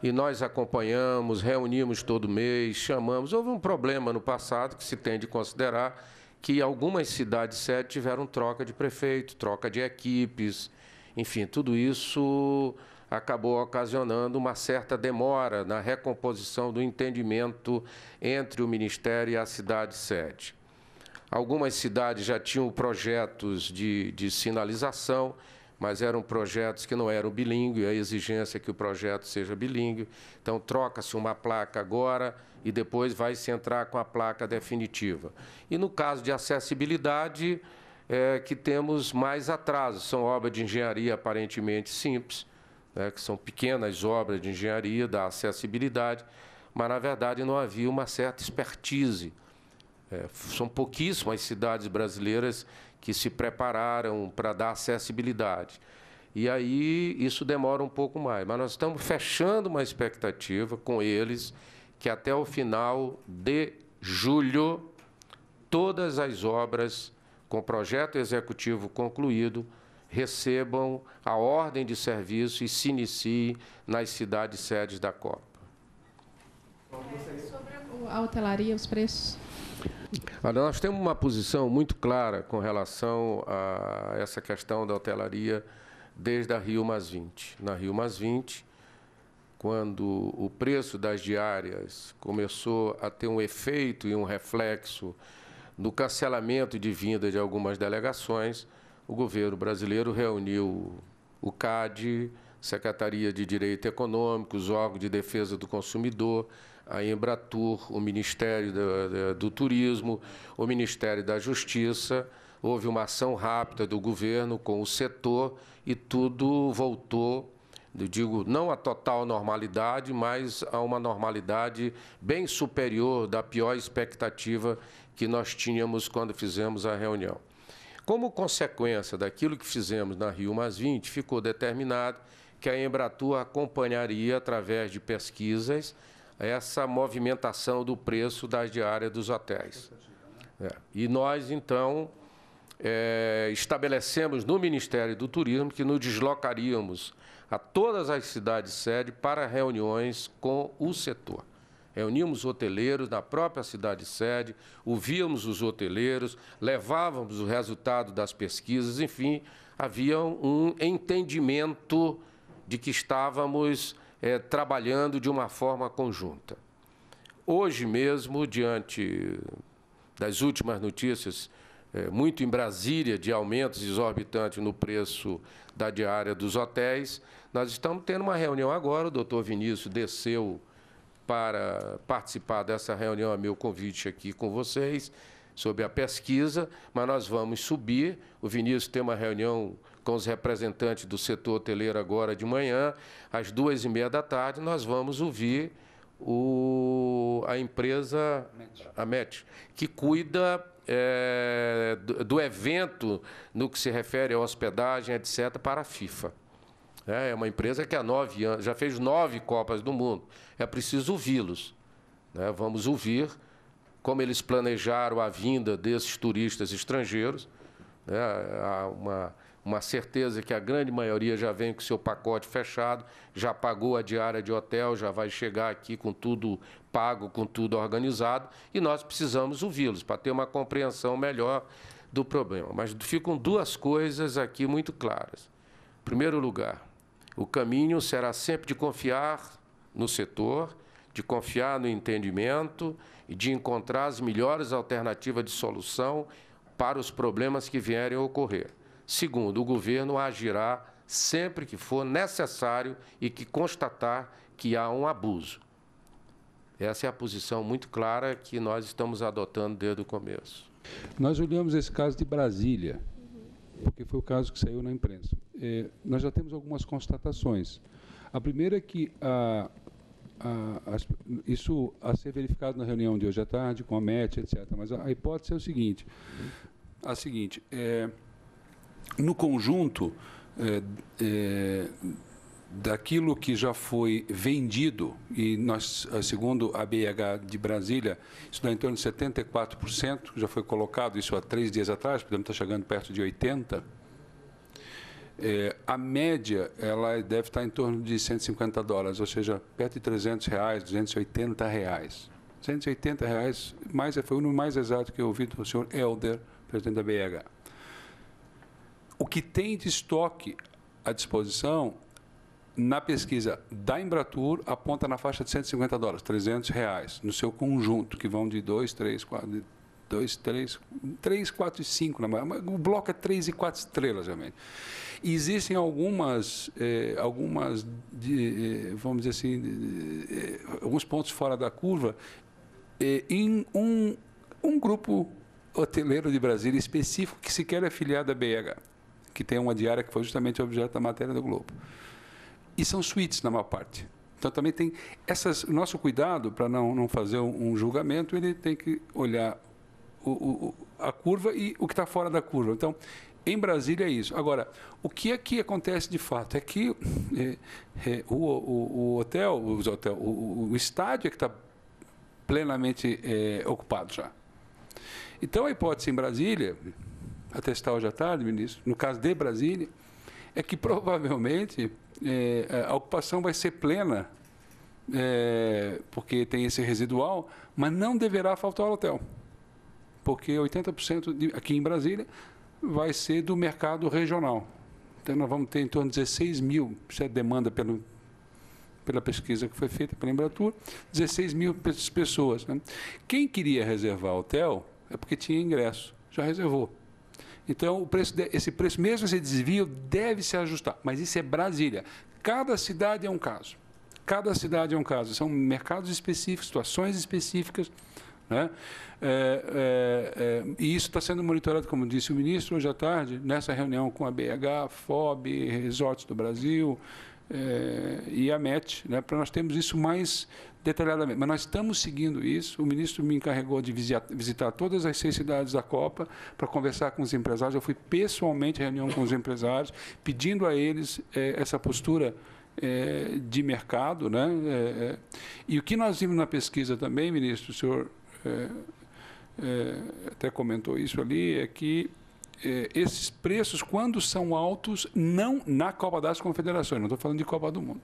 E nós acompanhamos, reunimos todo mês, chamamos. Houve um problema no passado que se tem de considerar que algumas cidades sede tiveram troca de prefeito, troca de equipes, enfim, tudo isso acabou ocasionando uma certa demora na recomposição do entendimento entre o Ministério e a cidade sede. Algumas cidades já tinham projetos de, de sinalização, mas eram projetos que não eram bilíngue, a exigência é que o projeto seja bilíngue. Então, troca-se uma placa agora e depois vai se entrar com a placa definitiva. E no caso de acessibilidade, é, que temos mais atrasos. São obras de engenharia aparentemente simples, né, que são pequenas obras de engenharia da acessibilidade, mas, na verdade, não havia uma certa expertise. É, são pouquíssimas cidades brasileiras que se prepararam para dar acessibilidade. E aí isso demora um pouco mais. Mas nós estamos fechando uma expectativa com eles que até o final de julho todas as obras com projeto executivo concluído, recebam a ordem de serviço e se iniciem nas cidades sedes da Copa. sobre a hotelaria, os preços? Olha, nós temos uma posição muito clara com relação a essa questão da hotelaria desde a Rio Mais 20. Na Rio Mais 20, quando o preço das diárias começou a ter um efeito e um reflexo no cancelamento de vinda de algumas delegações, o governo brasileiro reuniu o CAD, Secretaria de Direito Econômico, os órgãos de defesa do consumidor, a Embratur, o Ministério do, do Turismo, o Ministério da Justiça. Houve uma ação rápida do governo com o setor e tudo voltou digo não a total normalidade, mas a uma normalidade bem superior da pior expectativa que nós tínhamos quando fizemos a reunião. Como consequência daquilo que fizemos na Rio Mais 20, ficou determinado que a Embratur acompanharia, através de pesquisas, essa movimentação do preço das diárias dos hotéis. É. E nós, então, é, estabelecemos no Ministério do Turismo que nos deslocaríamos a todas as cidades sede para reuniões com o setor. Reuníamos hoteleiros na própria cidade sede, ouvíamos os hoteleiros, levávamos o resultado das pesquisas, enfim, havia um entendimento de que estávamos é, trabalhando de uma forma conjunta. Hoje mesmo, diante das últimas notícias, é, muito em Brasília, de aumentos exorbitantes no preço da diária dos hotéis, nós estamos tendo uma reunião agora, o doutor Vinícius desceu para participar dessa reunião, a meu convite aqui com vocês, sobre a pesquisa, mas nós vamos subir. O Vinícius tem uma reunião com os representantes do setor hoteleiro agora de manhã, às duas e meia da tarde, nós vamos ouvir o, a empresa, a MET, que cuida é, do, do evento no que se refere à hospedagem, etc., para a FIFA. É, é uma empresa que há nove anos, já fez nove Copas do Mundo. É preciso ouvi-los. Né? Vamos ouvir como eles planejaram a vinda desses turistas estrangeiros. Né? Há uma, uma certeza que a grande maioria já vem com seu pacote fechado, já pagou a diária de hotel, já vai chegar aqui com tudo pago, com tudo organizado, e nós precisamos ouvi-los para ter uma compreensão melhor do problema. Mas ficam duas coisas aqui muito claras. Em primeiro lugar, o caminho será sempre de confiar no setor, de confiar no entendimento e de encontrar as melhores alternativas de solução para os problemas que vierem a ocorrer. Segundo, o governo agirá sempre que for necessário e que constatar que há um abuso. Essa é a posição muito clara que nós estamos adotando desde o começo. Nós olhamos esse caso de Brasília, porque foi o caso que saiu na imprensa. É, nós já temos algumas constatações. A primeira é que a, a, a, isso a ser verificado na reunião de hoje à tarde com a MET, etc. Mas a, hipótese é o seguinte: a seguinte, é, no conjunto é, é daquilo que já foi vendido, e nós, segundo a BH de Brasília, isso dá em torno de 74%, já foi colocado isso há três dias atrás, podemos estar chegando perto de 80%. É, a média ela deve estar em torno de 150 dólares, ou seja, perto de 300 reais, 280 reais. 180 reais, mais, foi o número mais exato que eu ouvi do senhor Helder, presidente da BH. O que tem de estoque à disposição na pesquisa da Embratur, aponta na faixa de 150 dólares, 300 reais, no seu conjunto, que vão de 2, 3, 4, 2, 3, 3, 4 e 5. O bloco é 3 e 4 estrelas, realmente. Existem algumas, eh, algumas de, eh, vamos dizer assim, eh, alguns pontos fora da curva, em um, um grupo hoteleiro de Brasília específico que sequer é filiado à BH, que tem uma diária que foi justamente objeto da matéria do Globo e são suítes na maior parte. Então também tem essas nosso cuidado para não, não fazer um, um, julgamento, ele tem que olhar o, o, a curva e o que está fora da curva. Então em Brasília é isso. Agora, o que é acontece de fato é que é, é, o, o, o, hotel, os hotel, o, o estádio é que está plenamente é, ocupado já. Então a hipótese em Brasília, atestar hoje à tarde, ministro, no caso de Brasília, é que provavelmente é, a ocupação vai ser plena, é, porque tem esse residual, mas não deverá faltar hotel. Porque 80% de, aqui em Brasília vai ser do mercado regional. Então nós vamos ter em torno de 16 mil, isso é demanda pelo, pela pesquisa que foi feita pela Embratur, 16 mil pessoas. Né? Quem queria reservar hotel é porque tinha ingresso, já reservou. Então, preço de, esse preço, mesmo esse desvio, deve se ajustar. Mas isso é Brasília. Cada cidade é um caso. Cada cidade é um caso. São mercados específicos, situações específicas. Né? É, é, é, e isso está sendo monitorado, como disse o ministro hoje à tarde, nessa reunião com a BH, FOB, Resorts do Brasil, é, e a MET, né, para nós termos isso mais detalhadamente. Mas nós estamos seguindo isso. O ministro me encarregou de visitar, visitar todas as seis cidades da Copa para conversar com os empresários. Eu fui pessoalmente à reunião com os empresários, pedindo a eles é, essa postura é, de mercado. Né? É, e o que nós vimos na pesquisa também, ministro, o senhor até comentou isso ali, é que é, esses preços, quando são altos, não na Copa das Confederações, não estou falando de Copa do Mundo.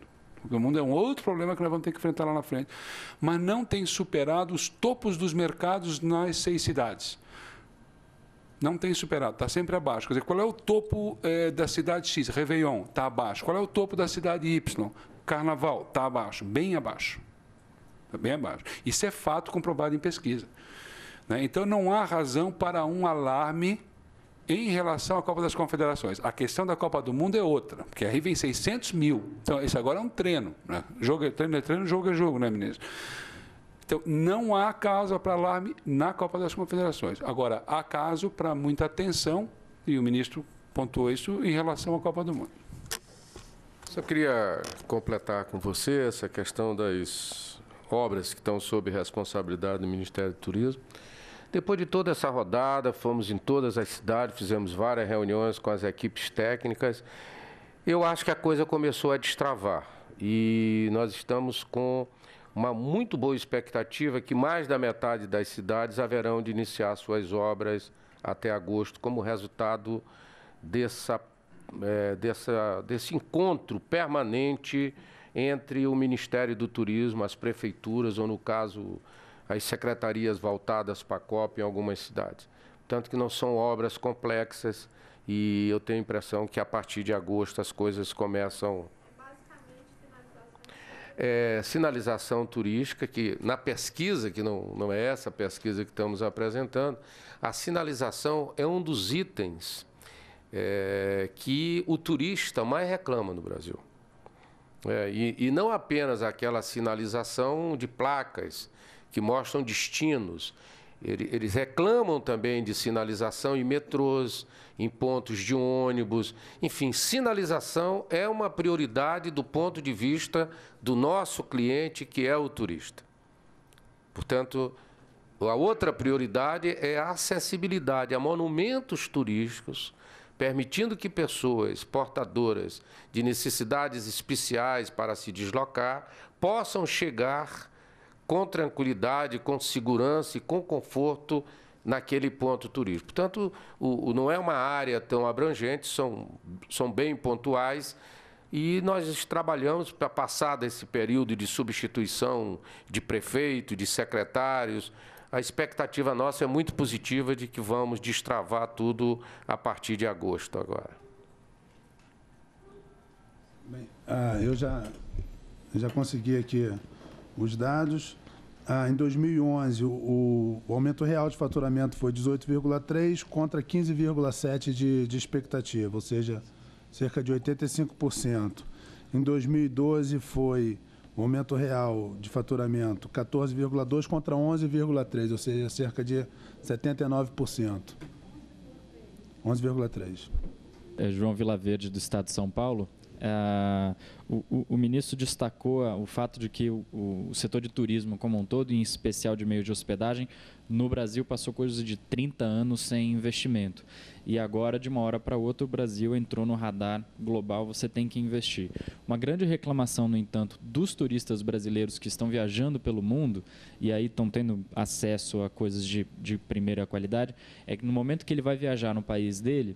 O mundo é um outro problema que nós vamos ter que enfrentar lá na frente. Mas não tem superado os topos dos mercados nas seis cidades. Não tem superado, está sempre abaixo. Quer dizer, qual é o topo é, da cidade X? Réveillon, está abaixo. Qual é o topo da cidade Y? Carnaval, está abaixo, bem abaixo. Bem abaixo. Isso é fato comprovado em pesquisa. Né? Então, não há razão para um alarme em relação à Copa das Confederações, a questão da Copa do Mundo é outra, porque aí vem 600 mil. Então, isso agora é um treino. Né? Jogo é treino, é treino, jogo é jogo, né, ministro? Então, não há caso para alarme na Copa das Confederações. Agora, há caso para muita atenção, e o ministro pontuou isso em relação à Copa do Mundo. Só queria completar com você essa questão das obras que estão sob responsabilidade do Ministério do Turismo. Depois de toda essa rodada, fomos em todas as cidades, fizemos várias reuniões com as equipes técnicas. Eu acho que a coisa começou a destravar e nós estamos com uma muito boa expectativa que mais da metade das cidades haverão de iniciar suas obras até agosto, como resultado dessa, é, dessa, desse encontro permanente entre o Ministério do Turismo, as prefeituras, ou no caso as secretarias voltadas para a COP em algumas cidades. Tanto que não são obras complexas e eu tenho a impressão que a partir de agosto as coisas começam. É, sinalização turística, que na pesquisa, que não, não é essa pesquisa que estamos apresentando, a sinalização é um dos itens é, que o turista mais reclama no Brasil. É, e, e não apenas aquela sinalização de placas, que mostram destinos. Eles reclamam também de sinalização em metrôs, em pontos de ônibus. Enfim, sinalização é uma prioridade do ponto de vista do nosso cliente, que é o turista. Portanto, a outra prioridade é a acessibilidade a monumentos turísticos, permitindo que pessoas portadoras de necessidades especiais para se deslocar possam chegar com tranquilidade, com segurança e com conforto naquele ponto turístico. Portanto, o, o, não é uma área tão abrangente, são, são bem pontuais e nós trabalhamos para passar desse período de substituição de prefeito, de secretários. A expectativa nossa é muito positiva de que vamos destravar tudo a partir de agosto agora. Bem, ah, eu já, já consegui aqui os dados. Ah, em 2011, o, o, aumento real de faturamento foi 18,3% contra 15,7% de, de expectativa, ou seja, cerca de 85%. Em 2012, foi aumento real de faturamento 14,2% contra 11,3%, ou seja, cerca de 79%. 11,3%. É João Vilaverde, do Estado de São Paulo. Uh, o, o, ministro destacou o fato de que o, o, setor de turismo como um todo, em especial de meio de hospedagem, no Brasil passou coisa de 30 anos sem investimento. E agora, de uma hora para outra, o Brasil entrou no radar global, você tem que investir. Uma grande reclamação, no entanto, dos turistas brasileiros que estão viajando pelo mundo e aí estão tendo acesso a coisas de, de primeira qualidade, é que no momento que ele vai viajar no país dele,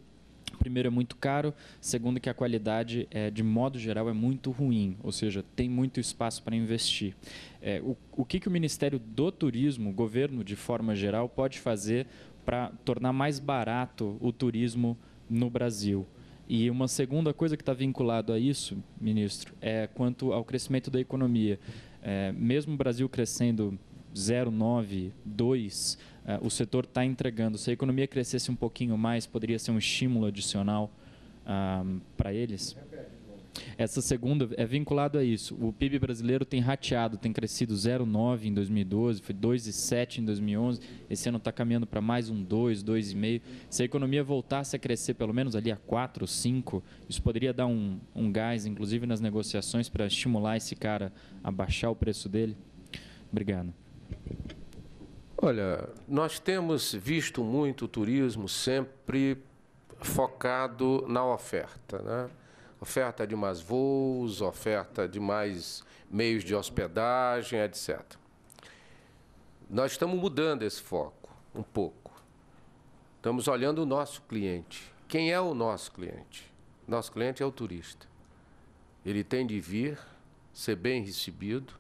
primeiro é muito caro, segundo que a qualidade é, de modo geral é muito ruim, ou seja, tem muito espaço para investir. É, o, o que, que o Ministério do Turismo, governo de forma geral, pode fazer para tornar mais barato o turismo no Brasil? E uma segunda coisa que está vinculado a isso, ministro, é quanto ao crescimento da economia. É, mesmo o Brasil crescendo 0,9, 2, uh, o setor está entregando. Se a economia crescesse um pouquinho mais, poderia ser um estímulo adicional uh, para eles? Essa segunda é vinculado a isso. O PIB brasileiro tem rateado, tem crescido 0,9 em 2012, foi 2,7 em 2011. Esse ano está caminhando para mais um 2, 2,5. Se a economia voltasse a crescer pelo menos ali a 4, 5, isso poderia dar um, um gás, inclusive nas negociações, para estimular esse cara a baixar o preço dele? Obrigado. Olha, nós temos visto muito o turismo sempre focado na oferta, né? Oferta de mais voos, oferta de mais meios de hospedagem, etc. Nós estamos mudando esse foco um pouco. Estamos olhando o nosso cliente. Quem é o nosso cliente? Nosso cliente é o turista. Ele tem de vir, ser bem recebido,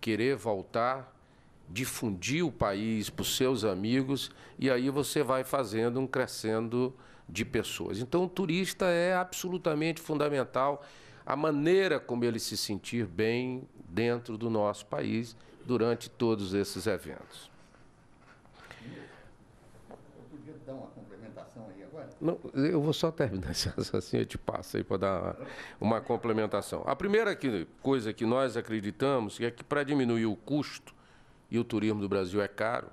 querer voltar, difundir o país para os seus amigos e aí você vai fazendo um crescendo de pessoas. Então, o turista é absolutamente fundamental a maneira como ele se sentir bem dentro do nosso país durante todos esses eventos. Eu podia dar uma complementação aí agora? Não, eu vou só terminar raciocínio, eu te passo aí para dar uma complementação. A primeira que, coisa que nós acreditamos é que para diminuir o custo, e o turismo do Brasil é caro,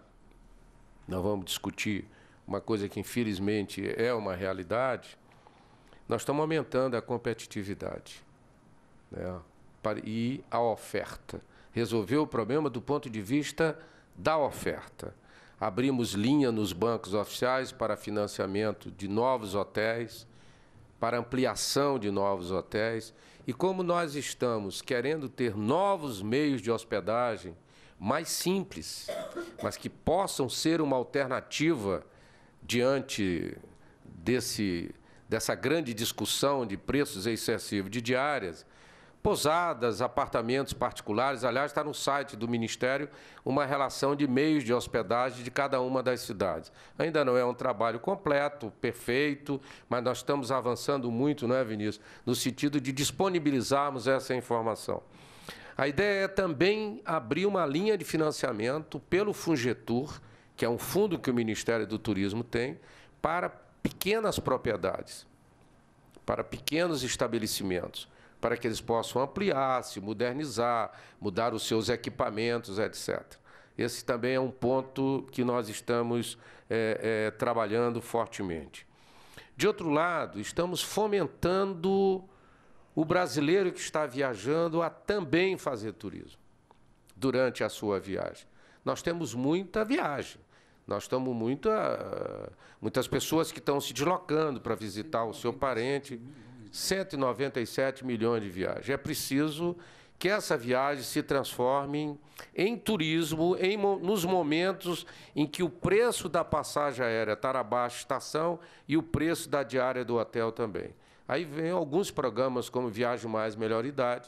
nós vamos discutir uma coisa que infelizmente é uma realidade, nós estamos aumentando a competitividade né, e a oferta. Resolver o problema do ponto de vista da oferta. Abrimos linha nos bancos oficiais para financiamento de novos hotéis, para ampliação de novos hotéis. E como nós estamos querendo ter novos meios de hospedagem mais simples, mas que possam ser uma alternativa diante desse, dessa grande discussão de preços excessivos de diárias, pousadas, apartamentos particulares. Aliás, está no site do Ministério uma relação de meios de hospedagem de cada uma das cidades. Ainda não é um trabalho completo, perfeito, mas nós estamos avançando muito, não é, Vinícius? No sentido de disponibilizarmos essa informação. A ideia é também abrir uma linha de financiamento pelo Fungetur, que é um fundo que o Ministério do Turismo tem, para pequenas propriedades, para pequenos estabelecimentos, para que eles possam ampliar, se modernizar, mudar os seus equipamentos, etc. Esse também é um ponto que nós estamos é, é, trabalhando fortemente. De outro lado, estamos fomentando o brasileiro que está viajando a também fazer turismo durante a sua viagem. Nós temos muita viagem. Nós estamos muita, muitas pessoas que estão se deslocando para visitar o seu parente. 197 milhões de viagens. É preciso que essa viagem se transforme em turismo em, nos momentos em que o preço da passagem aérea está abaixo estação e o preço da diária do hotel também. Aí vem alguns programas como Viagem Mais Melhor Idade,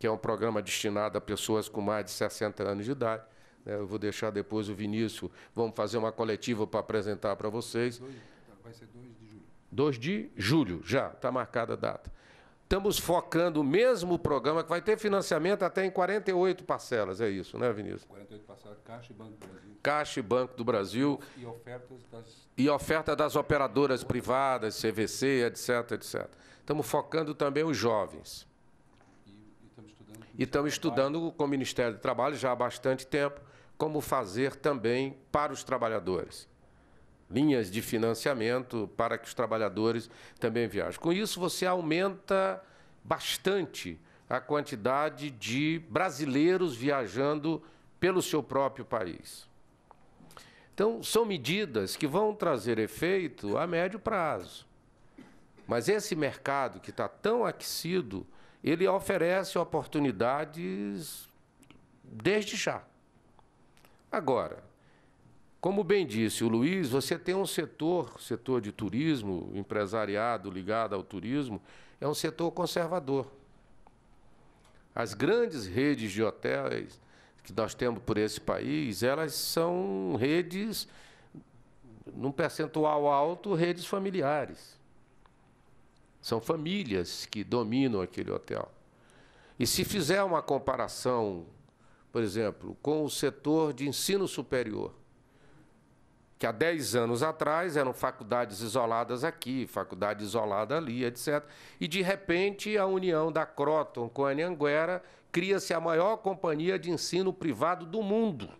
que é um programa destinado a pessoas com mais de 60 anos de idade. Né? Eu vou deixar depois o Vinícius, vamos fazer uma coletiva para apresentar para vocês. Vai ser 2 de julho. 2 de julho, já, está marcada a data. Estamos focando o mesmo programa que vai ter financiamento até em 48 parcelas, é isso, né, Vinícius? 48 parcelas, Caixa e Banco do Brasil. Caixa e Banco do Brasil. E ofertas das. E oferta das operadoras privadas, CVC, etc, etc. Estamos focando também os jovens. E, estamos estudando, e estamos estudando com o Ministério do Trabalho já há bastante tempo como fazer também para os trabalhadores. Linhas de financiamento para que os trabalhadores também viajem. Com isso, você aumenta bastante a quantidade de brasileiros viajando pelo seu próprio país. Então, são medidas que vão trazer efeito a médio prazo. Mas esse mercado que está tão aquecido, ele oferece oportunidades desde já. Agora, como bem disse o Luiz, você tem um setor, setor de turismo, empresariado ligado ao turismo, é um setor conservador. As grandes redes de hotéis que nós temos por esse país, elas são redes, num percentual alto, redes familiares. São famílias que dominam aquele hotel. E se fizer uma comparação por exemplo, com o setor de ensino superior, que há 10 anos atrás eram faculdades isoladas aqui, faculdade isolada ali, etc. E, de repente, a união da Croton com a Anhanguera cria-se a maior companhia de ensino privado do mundo,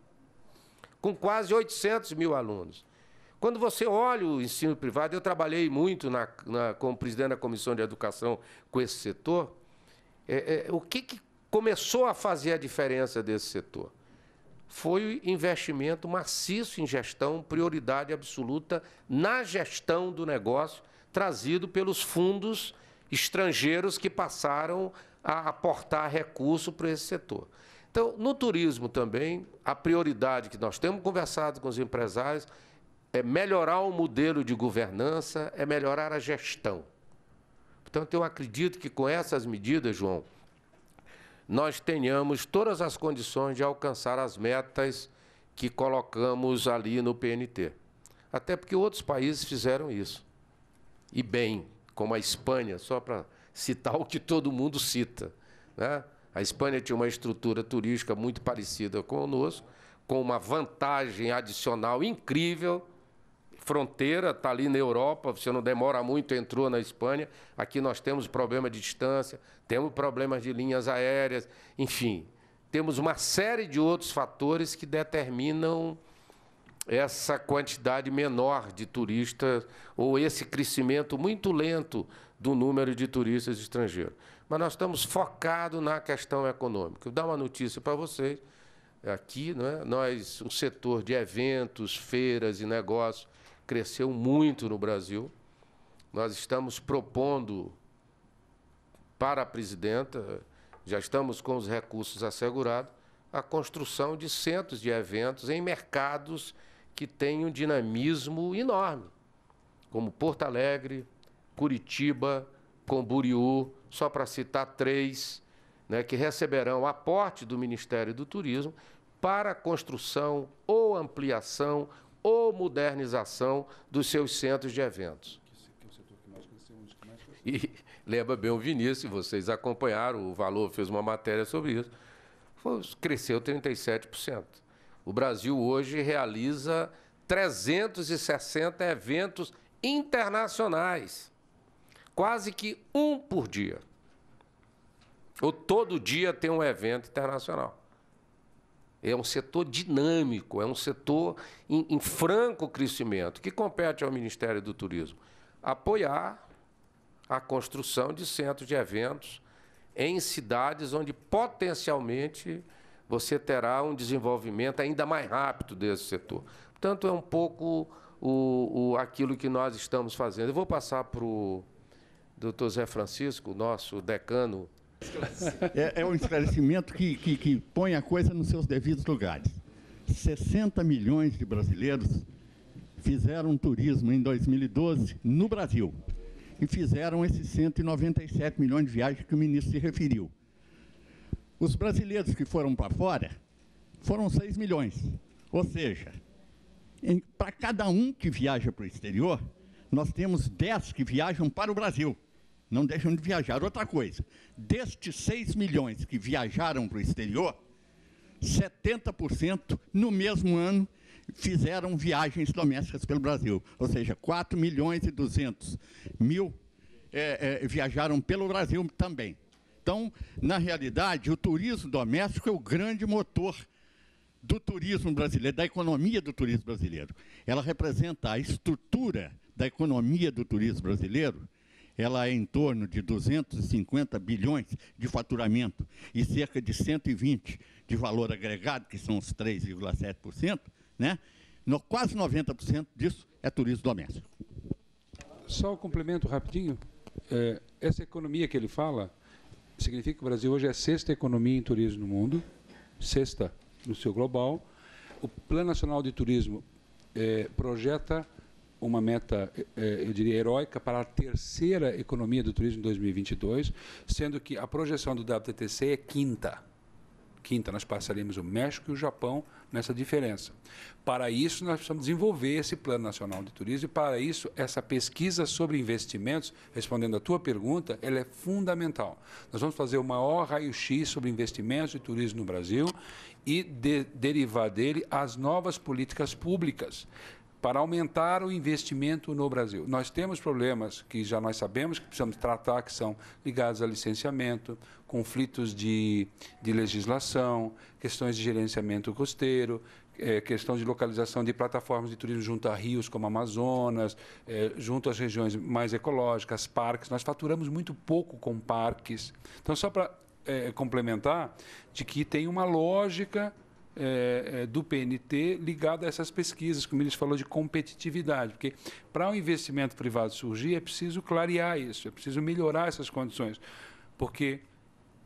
com quase 800 mil alunos. Quando você olha o ensino privado, eu trabalhei muito na, na, como presidente da Comissão de Educação com esse setor, é, é, o que, que começou a fazer a diferença desse setor? Foi investimento maciço em gestão, prioridade absoluta na gestão do negócio, trazido pelos fundos estrangeiros que passaram a aportar recurso para esse setor. Então, no turismo também, a prioridade que nós temos conversado com os empresários é melhorar o modelo de governança, é melhorar a gestão. Portanto, eu acredito que com essas medidas, João, nós tenhamos todas as condições de alcançar as metas que colocamos ali no PNT. Até porque outros países fizeram isso. E bem, como a Espanha, só para citar o que todo mundo cita. Né? A Espanha tinha uma estrutura turística muito parecida conosco, com uma vantagem adicional incrível fronteira, está ali na Europa, você não demora muito, entrou na Espanha. Aqui nós temos problema de distância, temos problemas de linhas aéreas, enfim, temos uma série de outros fatores que determinam essa quantidade menor de turistas ou esse crescimento muito lento do número de turistas estrangeiros. Mas nós estamos focados na questão econômica. Vou dar uma notícia para vocês. Aqui, é? nós, o setor de eventos, feiras e negócios, cresceu muito no Brasil. Nós estamos propondo para a presidenta, já estamos com os recursos assegurados, a construção de centros de eventos em mercados que têm um dinamismo enorme, como Porto Alegre, Curitiba, Comburiú, só para citar três, né, que receberão aporte do Ministério do Turismo para a construção ou ampliação ou modernização dos seus centros de eventos. E lembra bem o Vinícius, vocês acompanharam, o Valor fez uma matéria sobre isso, foi, cresceu 37%. O Brasil hoje realiza 360 eventos internacionais, quase que um por dia. Ou todo dia tem um evento internacional. É um setor dinâmico, é um setor em, em franco crescimento, que compete ao Ministério do Turismo apoiar a construção de centros de eventos em cidades onde potencialmente você terá um desenvolvimento ainda mais rápido desse setor. Portanto, é um pouco o, o aquilo que nós estamos fazendo. Eu vou passar para o doutor Zé Francisco, nosso decano é, é um esclarecimento que, que, que põe a coisa nos seus devidos lugares. 60 milhões de brasileiros fizeram turismo em 2012 no Brasil e fizeram esses 197 milhões de viagens que o ministro se referiu. Os brasileiros que foram para fora foram 6 milhões. Ou seja, para cada um que viaja para o exterior, nós temos 10 que viajam para o Brasil não deixam de viajar. Outra coisa, destes 6 milhões que viajaram para o exterior, 70% no mesmo ano fizeram viagens domésticas pelo Brasil. Ou seja, 4 milhões e 200 mil é, é, viajaram pelo Brasil também. Então, na realidade, o turismo doméstico é o grande motor do turismo brasileiro, da economia do turismo brasileiro. Ela representa a estrutura da economia do turismo brasileiro ela é em torno de 250 bilhões de faturamento e cerca de 120 de valor agregado, que são os 3,7%, né? No, quase 90% disso é turismo doméstico. Só um complemento rapidinho. É, essa economia que ele fala significa que o Brasil hoje é a sexta economia em turismo no mundo, sexta no seu global. O Plano Nacional de Turismo é, projeta uma meta, eh, eu diria, heróica para a terceira economia do turismo em 2022, sendo que a projeção do WTTC é quinta. Quinta, nós passaríamos o México e o Japão nessa diferença. Para isso, nós precisamos desenvolver esse Plano Nacional de Turismo e, para isso, essa pesquisa sobre investimentos, respondendo à tua pergunta, ela é fundamental. Nós vamos fazer o maior raio-x sobre investimentos e turismo no Brasil e de, derivar dele as novas políticas públicas para aumentar o investimento no Brasil. Nós temos problemas que já nós sabemos que precisamos tratar, que são ligados a licenciamento, conflitos de, de legislação, questões de gerenciamento costeiro, é, questão de localização de plataformas de turismo junto a rios como Amazonas, é, junto às regiões mais ecológicas, parques. Nós faturamos muito pouco com parques. Então, só para é, complementar, de que tem uma lógica é, é, do PNT ligado a essas pesquisas, como eles falou de competitividade, porque para o um investimento privado surgir é preciso clarear isso, é preciso melhorar essas condições, porque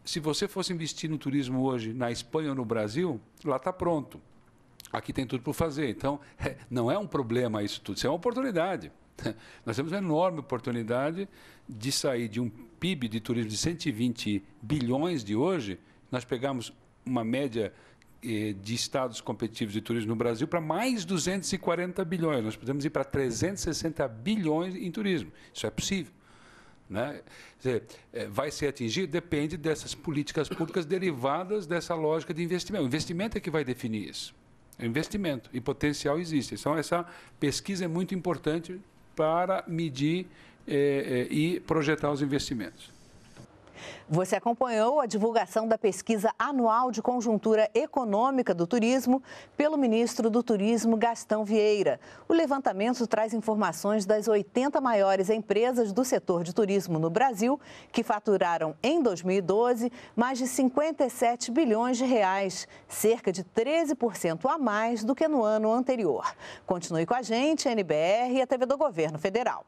se você fosse investir no turismo hoje na Espanha ou no Brasil, lá está pronto. Aqui tem tudo para fazer. Então, é, não é um problema isso tudo, isso é uma oportunidade. Nós temos uma enorme oportunidade de sair de um PIB de turismo de 120 bilhões de hoje, nós pegamos uma média de estados competitivos de turismo no Brasil para mais 240 bilhões. Nós podemos ir para 360 bilhões em turismo. Isso é possível. Né? Dizer, eh, vai ser atingido? Depende dessas políticas públicas derivadas dessa lógica de investimento. O investimento é que vai definir isso. O investimento e potencial existe. Então, essa pesquisa é muito importante para medir eh, e projetar os investimentos. Você acompanhou a divulgação da pesquisa anual de conjuntura econômica do turismo pelo ministro do Turismo, Gastão Vieira. O levantamento traz informações das 80 maiores empresas do setor de turismo no Brasil, que faturaram em 2012 mais de 57 bilhões de reais, cerca de 13% a mais do que no ano anterior. Continue com a gente, NBR e a TV do Governo Federal.